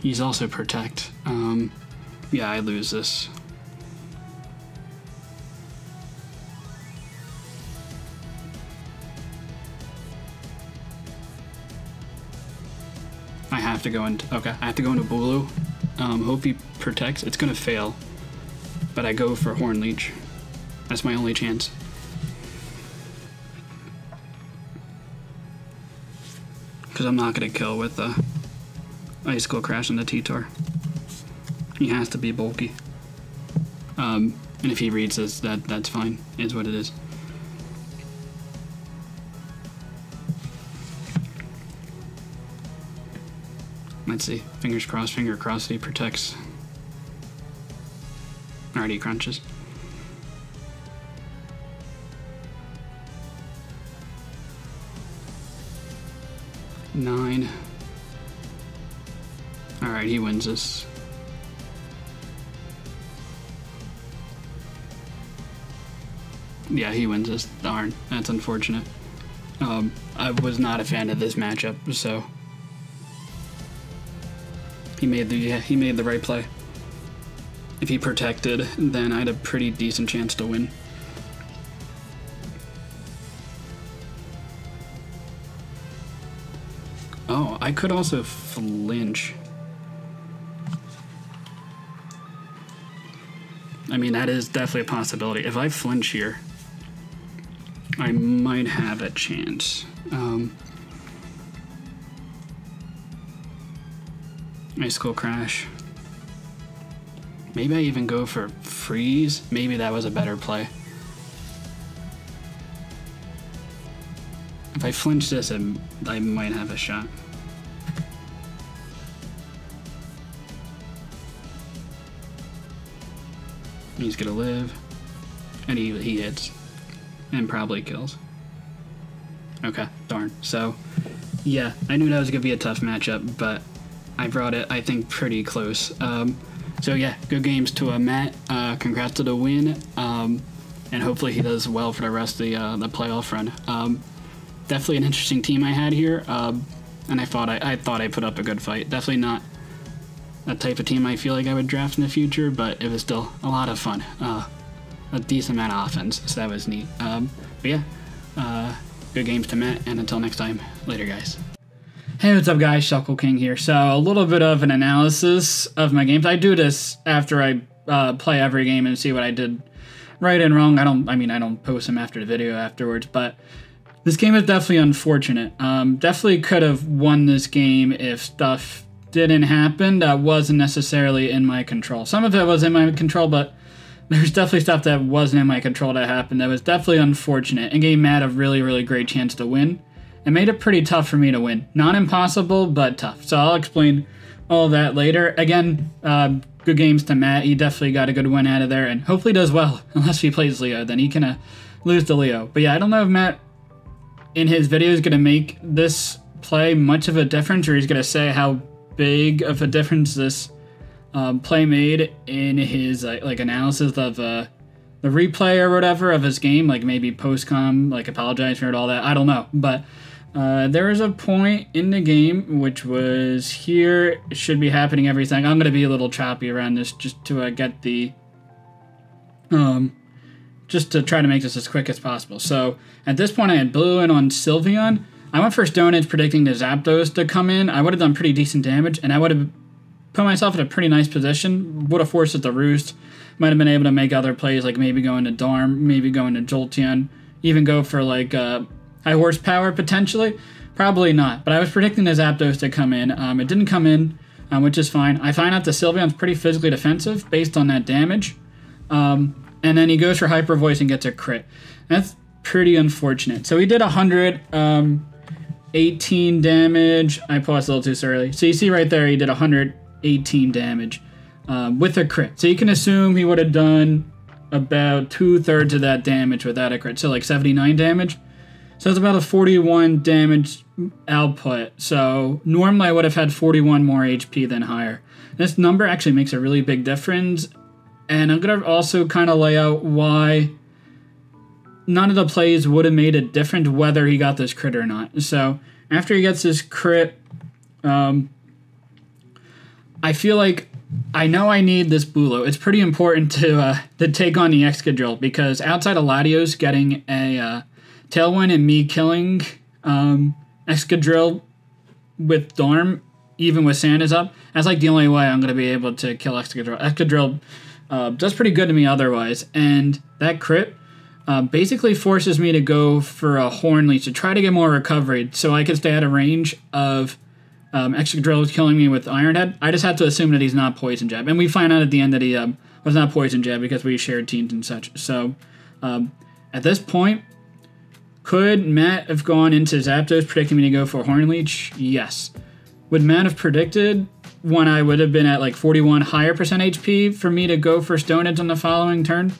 He's also protect. Um, yeah, I lose this. I have to go into okay. I have to go into Bulu. Um, hope he protects. It's gonna fail, but I go for Horn Leech. That's my only chance. Because I'm not gonna kill with the Icicle Crash in the T-Tar. He has to be bulky. Um, and if he reads this, that that's fine. Is what it is. Let's see. Fingers crossed, finger crossed he protects. Already crunches. Nine. He wins this. Yeah, he wins this. Darn, that's unfortunate. Um, I was not a fan of this matchup, so he made the yeah, he made the right play. If he protected, then I had a pretty decent chance to win. Oh, I could also flinch. I mean, that is definitely a possibility. If I flinch here, I might have a chance. Um, Icicle Crash. Maybe I even go for Freeze. Maybe that was a better play. If I flinch this, I might have a shot. He's gonna live. And he, he hits. And probably kills. Okay, darn. So, yeah, I knew that was gonna be a tough matchup, but I brought it, I think, pretty close. Um, so yeah, good games to uh, Matt. Uh, congrats to the win, um, and hopefully he does well for the rest of the uh, the playoff run. Um, definitely an interesting team I had here, um, and I thought I, I thought I put up a good fight. Definitely not a type of team I feel like I would draft in the future, but it was still a lot of fun. Uh, a decent amount of offense, so that was neat. Um, but yeah, uh, good games to Matt, and until next time, later, guys. Hey, what's up, guys? Shuckle King here. So, a little bit of an analysis of my games. I do this after I uh, play every game and see what I did right and wrong. I don't, I mean, I don't post them after the video afterwards, but this game is definitely unfortunate. Um, definitely could have won this game if stuff didn't happen that wasn't necessarily in my control. Some of it was in my control, but there's definitely stuff that wasn't in my control that happened that was definitely unfortunate and gave Matt a really, really great chance to win. It made it pretty tough for me to win. Not impossible, but tough. So I'll explain all that later. Again, uh, good games to Matt. He definitely got a good win out of there, and hopefully does well. Unless he plays Leo, then he can uh, lose to Leo. But yeah, I don't know if Matt in his video is going to make this play much of a difference, or he's going to say how big of a difference this um, play made in his uh, like analysis of uh, the replay or whatever of his game, like maybe postcom, like apologize for it, all that. I don't know, but uh, a point in the game which was here. Should be happening everything. I'm gonna be a little choppy around this just to uh, get the um, just to try to make this as quick as possible. So at this point, I had Bulu in on Sylveon. I went for Stone Edge predicting the Zapdos to come in. I would have done pretty decent damage, and I would have put myself in a pretty nice position. Would have forced it to roost. Might have been able to make other plays, like maybe going to Darm, maybe going to Jolteon, even go for like uh, high horsepower potentially. Probably not, but I was predicting the Zapdos to come in. Um, it didn't come in, um, which is fine. I find out the Sylveon's pretty physically defensive based on that damage. Um, and then he goes for Hyper Voice and gets a crit. That's pretty unfortunate. So he did 100, um, 18 damage. I paused a little too early. So you see right there, he did 118 damage um, with a crit. So you can assume he would have done about two thirds of that damage without a crit. So like 79 damage. So it's about a 41 damage output. So normally I would have had 41 more HP than higher. This number actually makes a really big difference. And I'm going to also kind of lay out why none of the plays would have made a difference whether he got this crit or not. So after he gets this crit, um, I feel like I know I need this Bulu. It's pretty important to uh, to take on the Excadrill because outside of Latios getting a uh, Tailwind and me killing um, Excadrill with Darm, even with Sand is up, that's like the only way I'm going to be able to kill Excadrill. Excadrill uh, does pretty good to me otherwise, and that crit uh, basically forces me to go for a Horn Leech to try to get more recovery so I can stay out of range of um, Excadrill killing me with Iron Head. I just have to assume that he's not Poison Jab, and we find out at the end that he um, was not Poison Jab because we shared teams and such. So um, at this point, could Matt have gone into Zapdos predicting me to go for Horn Leech? Yes. Would Matt have predicted when I would have been at like 41 higher percent HP for me to go for Stone Edge on the following turn?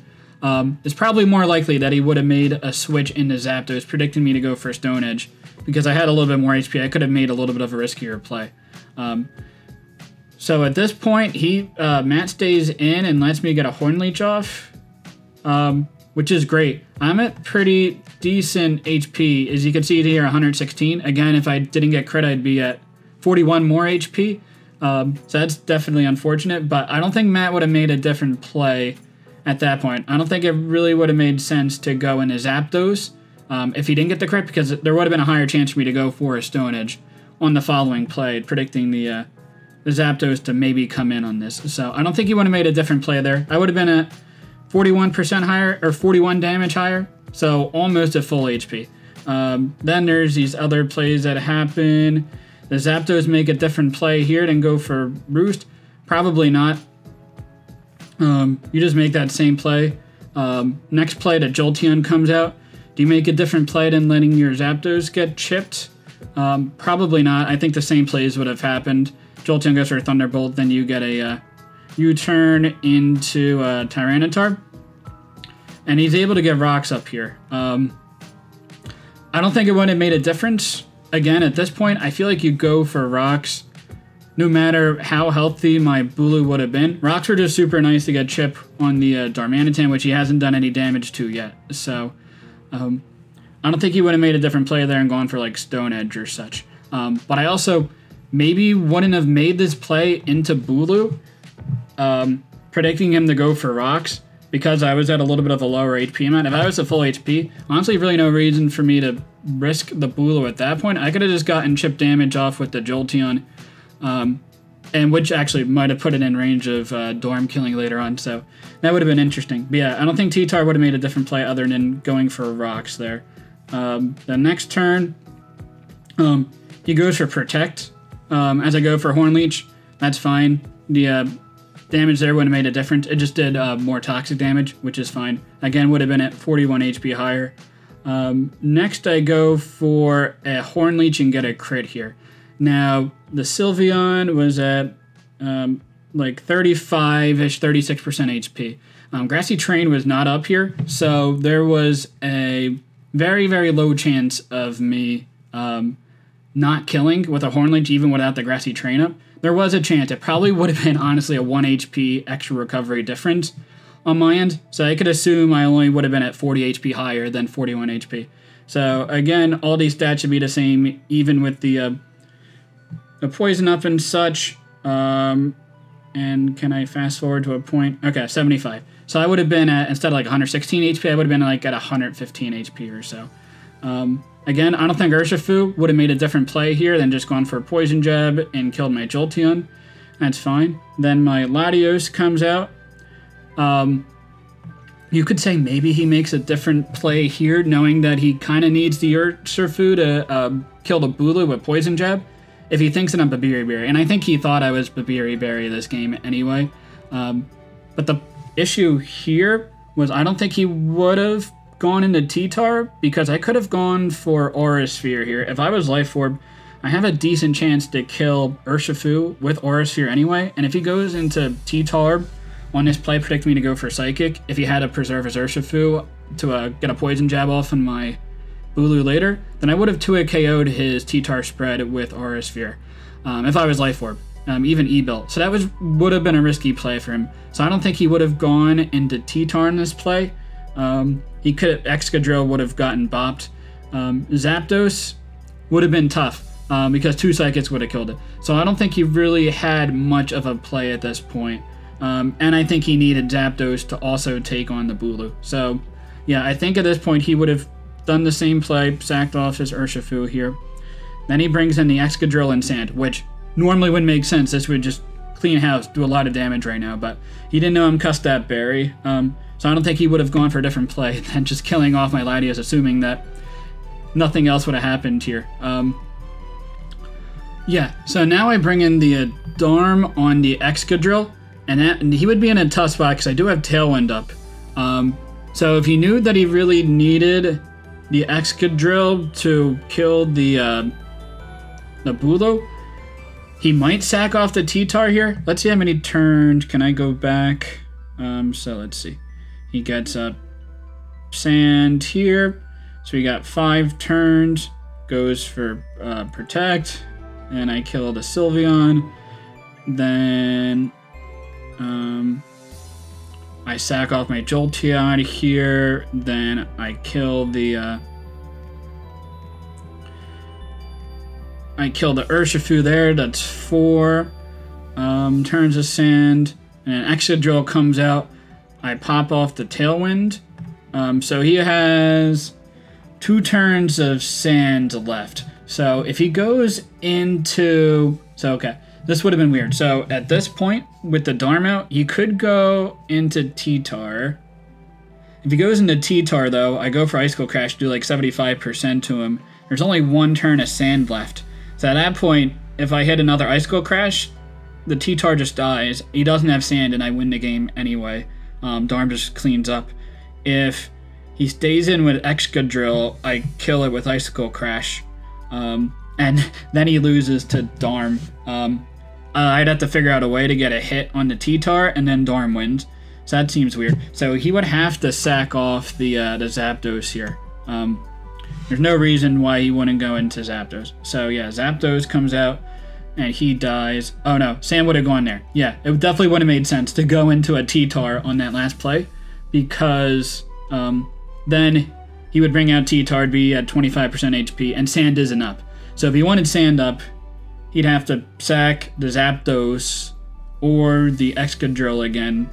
Um, it's probably more likely that he would have made a switch into Zapdos, predicting me to go for Stone Edge, because I had a little bit more HP. I could have made a little bit of a riskier play. Um, so at this point, he uh, Matt stays in and lets me get a Horn Leech off. Um, which is great. I'm at pretty decent HP. As you can see here, 116. Again, if I didn't get crit, I'd be at 41 more HP. Um, so that's definitely unfortunate, but I don't think Matt would have made a different play at that point. I don't think it really would have made sense to go into Zapdos um, if he didn't get the crit, because there would have been a higher chance for me to go for a Stone Edge on the following play, predicting the uh, the Zapdos to maybe come in on this. So I don't think he would have made a different play there. I would have been at 41% higher or 41 damage higher, so almost at full HP. Um, then there's these other plays that happen. The Zapdos make a different play here than go for Roost. Probably not. Um, you just make that same play. Um, next play that Jolteon comes out. Do you make a different play than letting your Zapdos get chipped? Um, probably not. I think the same plays would have happened. Jolteon goes for Thunderbolt, then you get a uh, U-turn into a Tyranitar, and he's able to get rocks up here. Um, I don't think it would have made a difference. Again, at this point, I feel like you go for rocks no matter how healthy my Bulu would have been. Rocks were just super nice to get chip on the uh, Darmanitan, which he hasn't done any damage to yet. So um, I don't think he would have made a different play there and gone for like Stone Edge or such. Um, but I also maybe wouldn't have made this play into Bulu um, predicting him to go for rocks because I was at a little bit of a lower HP amount. If I was at full HP, honestly, really no reason for me to risk the Bulu at that point. I could have just gotten chip damage off with the Jolteon, um, and which actually might have put it in range of uh, Darm killing later on. So that would have been interesting. But yeah, I don't think T-Tar would have made a different play other than going for rocks there. Um, the next turn, um, he goes for Protect. Um, as I go for Horn Leech, that's fine. The uh, damage there wouldn't have made a difference. It just did uh, more toxic damage, which is fine. Again, would have been at 41 HP higher. Um, next, I go for a Horn Leech and get a crit here. Now, the Sylveon was at um, like 35-ish, 36% HP. Um, Grassy Terrain was not up here, so there was a very, very low chance of me um, not killing with a Horn Leech even without the Grassy Terrain up. There was a chance. It probably would have been, honestly, a 1 HP extra recovery difference on my end, so I could assume I only would have been at 40 HP higher than 41 HP. So again, all these stats should be the same, even with the uh, the poison up and such. Um, and can I fast forward to a point? Okay, 75. So I would have been at, instead of like 116 HP, I would have been like at 115 HP or so. Um, again, I don't think Urshifu would have made a different play here than just gone for a Poison Jab and killed my Jolteon. That's fine. Then my Latios comes out. Um, you could say maybe he makes a different play here, knowing that he kind of needs the Urshifu to uh, kill the Bulu with Poison Jab. If he thinks that I'm Babiri Berry, and I think he thought I was Babiri Berry this game anyway. Um, but the issue here was I don't think he would have gone into T-Tar because I could have gone for Aura Sphere here. If I was Life Orb, I have a decent chance to kill Urshifu with Aura Sphere anyway, and if he goes into T-Tar on this play, predict me to go for Psychic, if he had to preserve his Urshifu to uh, get a Poison Jab off on my Bulu later, then I would have 2HKO'd his T-Tar spread with Aura Sphere um, if I was Life Orb um, even E-Built. So that was would have been a risky play for him. So I don't think he would have gone into T-Tar in this play. Um, he could have, Excadrill would have gotten bopped. Um, Zapdos would have been tough um, because two Psychics would have killed it. So I don't think he really had much of a play at this point. Um, and I think he needed Zapdos to also take on the Bulu. So yeah, I think at this point he would have done the same play, sacked off his Urshifu here. Then he brings in the Excadrill and Sand, which normally wouldn't make sense. This would just clean house, do a lot of damage right now. But he didn't know I'm Custap Berry, um, so I don't think he would have gone for a different play than just killing off my Latios, assuming that nothing else would have happened here. Um, yeah, so now I bring in the uh, Darm on the Excadrill, and, that, and he would be in a tough spot because I do have Tailwind up. Um, so if he knew that he really needed the Excadrill to kill the uh, Bulu, he might sack off the T-Tar here. Let's see how many turns. Can I go back? Um, so let's see. He gets up sand here. So we got five turns. Goes for uh, protect. And I kill the Sylveon. Then um, I sack off my Jolteon here. Then I kill the uh, I kill the Urshifu there. That's four. Um, turns of sand. And an Excadrill comes out. I pop off the Tailwind. Um, so he has two turns of sand left. So if he goes into... So, okay. This would have been weird. So at this point, with the Darm out, he could go into T-Tar. If he goes into T-Tar, though, I go for Icicle Crash, do like 75% to him. There's only one turn of sand left. So at that point, if I hit another Icicle Crash, the T-Tar just dies. He doesn't have sand, and I win the game anyway. Um, Darm just cleans up. If he stays in with Excadrill, I kill it with Icicle Crash. Um, and then he loses to Darm. Um, uh, I'd have to figure out a way to get a hit on the T-Tar, and then Darm wins. So that seems weird. So he would have to sack off the uh, the Zapdos here. Um, there's no reason why he wouldn't go into Zapdos. So yeah, Zapdos comes out and he dies. Oh no, Sam would have gone there. Yeah, it definitely would have made sense to go into a T-Tar on that last play because um, then he would bring out T-Tar be at 25% HP and Sand isn't up. So if he wanted Sand up, he'd have to sack the Zapdos or the Excadrill again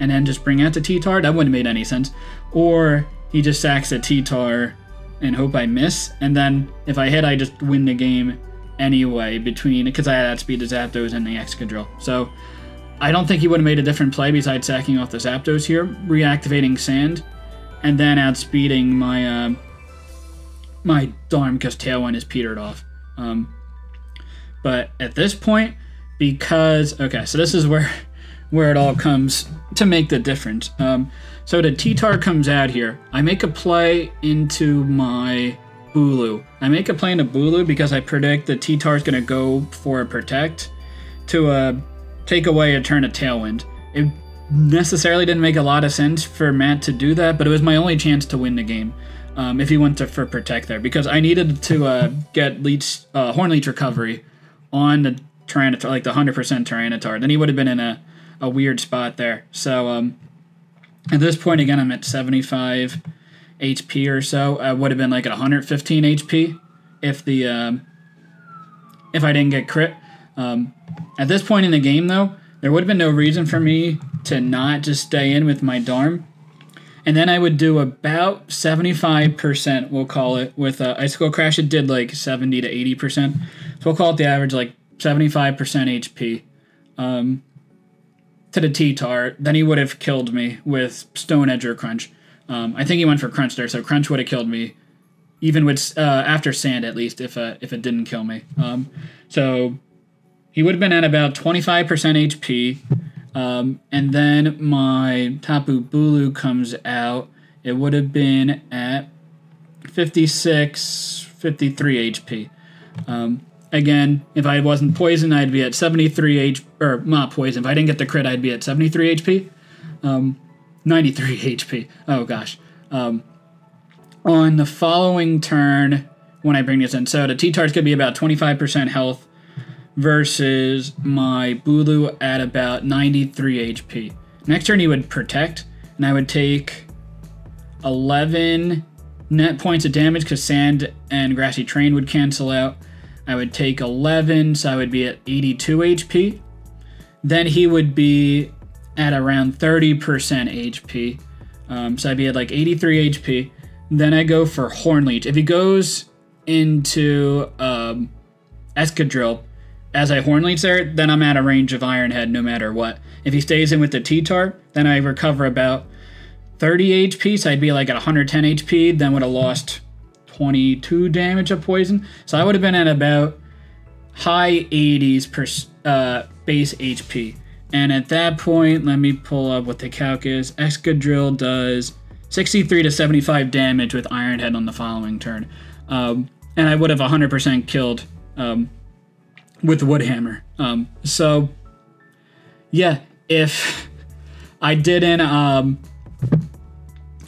and then just bring out the T-Tar. That wouldn't have made any sense. Or he just sacks a T-Tar and hope I miss. And then if I hit, I just win the game anyway between because I had that speed to Zapdos and the Excadrill. So I don't think he would have made a different play besides sacking off the Zapdos here, reactivating Sand, and then outspeeding my uh, my Darm because Tailwind is petered off. Um, but at this point, because okay, so this is where where it all comes to make the difference. Um, so the T-Tar comes out here. I make a play into my Bulu. I make a play into Bulu because I predict the T-Tar is going to go for a Protect to uh, take away a turn of Tailwind. It necessarily didn't make a lot of sense for Matt to do that, but it was my only chance to win the game. Um, if he went to for protect there, because I needed to uh, get leech uh, horn leech recovery on the Tyranitar, like the hundred percent Tyranitar. Then he would have been in a, a weird spot there. So um, at this point, again, I'm at seventy five HP or so. I would have been like at 115 HP if the um, if I didn't get crit. Um, at this point in the game, though, there would have been no reason for me to not just stay in with my Darm. And then I would do about 75%, we'll call it, with uh, Icicle Crash. It did like 70 to 80%. So we'll call it the average, like 75% HP um, to the T-Tar. Then he would have killed me with Stone Edge or Crunch. Um, I think he went for Crunch there, so Crunch would have killed me, even with uh, after Sand at least, if uh, if it didn't kill me. Um, so he would have been at about 25% HP. Um, and then my Tapu Bulu comes out. It would have been at 56, 53 HP. Um, again, if I wasn't poisoned, I'd be at 73 H or not poisoned. If I didn't get the crit, I'd be at 73 HP. Um, 93 HP. Oh gosh. Um, on the following turn, when I bring this in, so the T-Tar's gonna be about 25% health versus my Bulu at about 93 HP. Next turn, he would protect, and I would take 11 net points of damage because Sand and Grassy Terrain would cancel out. I would take 11, so I would be at 82 HP. Then he would be at around 30% HP. Um, so I'd be at like 83 HP. Then I go for Horn Leech. If he goes into um, Excadrill, as I Horn Leech there, then I'm at a range of Iron Head no matter what. If he stays in with the T-Tar, then I recover about 30 HP, so I'd be like at 110 HP, then would have lost 22 damage of poison. So I would have been at about high 80s per uh, base HP. And at that point, let me pull up what the calc is. Excadrill does 63 to 75 damage with Iron Head on the following turn. Um, and I would have 100% killed um, with Wood Hammer. Um, so, yeah, if I didn't, um,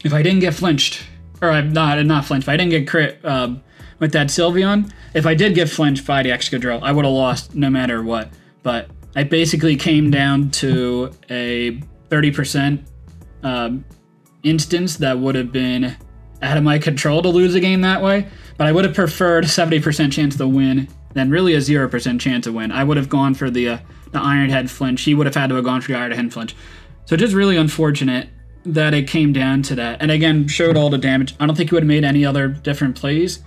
if I didn't get flinched, or I'm not not flinched, if I didn't get crit um, with that Sylveon, if I did get flinched by the Excadrill, I would have lost no matter what. But I basically came down to a 30% um, instance that would have been out of my control to lose a game that way. But I would have preferred 70% chance to win than really a 0% chance to win. I would have gone for the uh, the Iron Head flinch. He would have had to have gone for the Iron Head flinch. So just really unfortunate that it came down to that. And again, showed all the damage. I don't think he would have made any other different plays.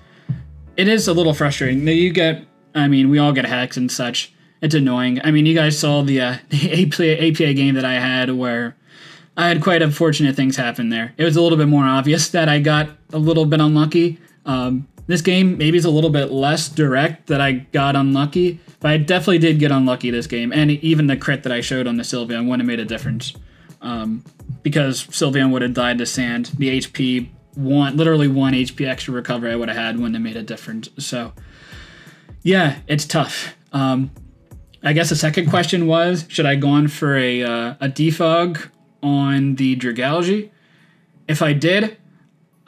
It is a little frustrating. You get, I mean, we all get hacks and such. It's annoying. I mean, you guys saw the, uh, the APA, APA game that I had where I had quite unfortunate things happen there. It was a little bit more obvious that I got a little bit unlucky. Um, this game maybe is a little bit less direct that I got unlucky, but I definitely did get unlucky this game. And even the crit that I showed on the Sylveon wouldn't have made a difference. Um, because Sylveon would have died to sand. The HP, one literally one HP extra recovery I would have had wouldn't have made a difference. So, yeah, it's tough. Um, I guess the second question was should I gone for a, uh, a defog on the Dragalge? If I did,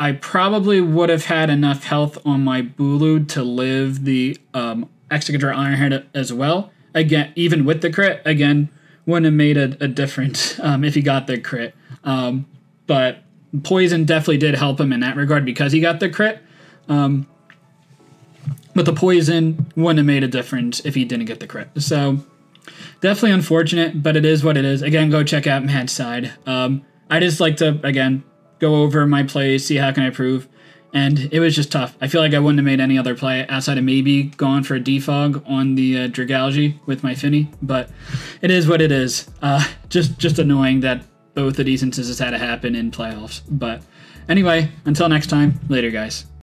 I probably would have had enough health on my Bulu to live the um, Excadrill Iron Head as well. Again, even with the crit, again, wouldn't have made a, a difference um, if he got the crit. Um, but poison definitely did help him in that regard because he got the crit. Um, but the poison wouldn't have made a difference if he didn't get the crit. So definitely unfortunate, but it is what it is. Again, go check out Matt's side. Um, I just like to again go over my plays, see how can I improve. And it was just tough. I feel like I wouldn't have made any other play outside of maybe going for a defog on the uh, Dragalge with my Fini, but it is what it is. Uh, just just annoying that both of these instances had to happen in playoffs. But anyway, until next time, later, guys.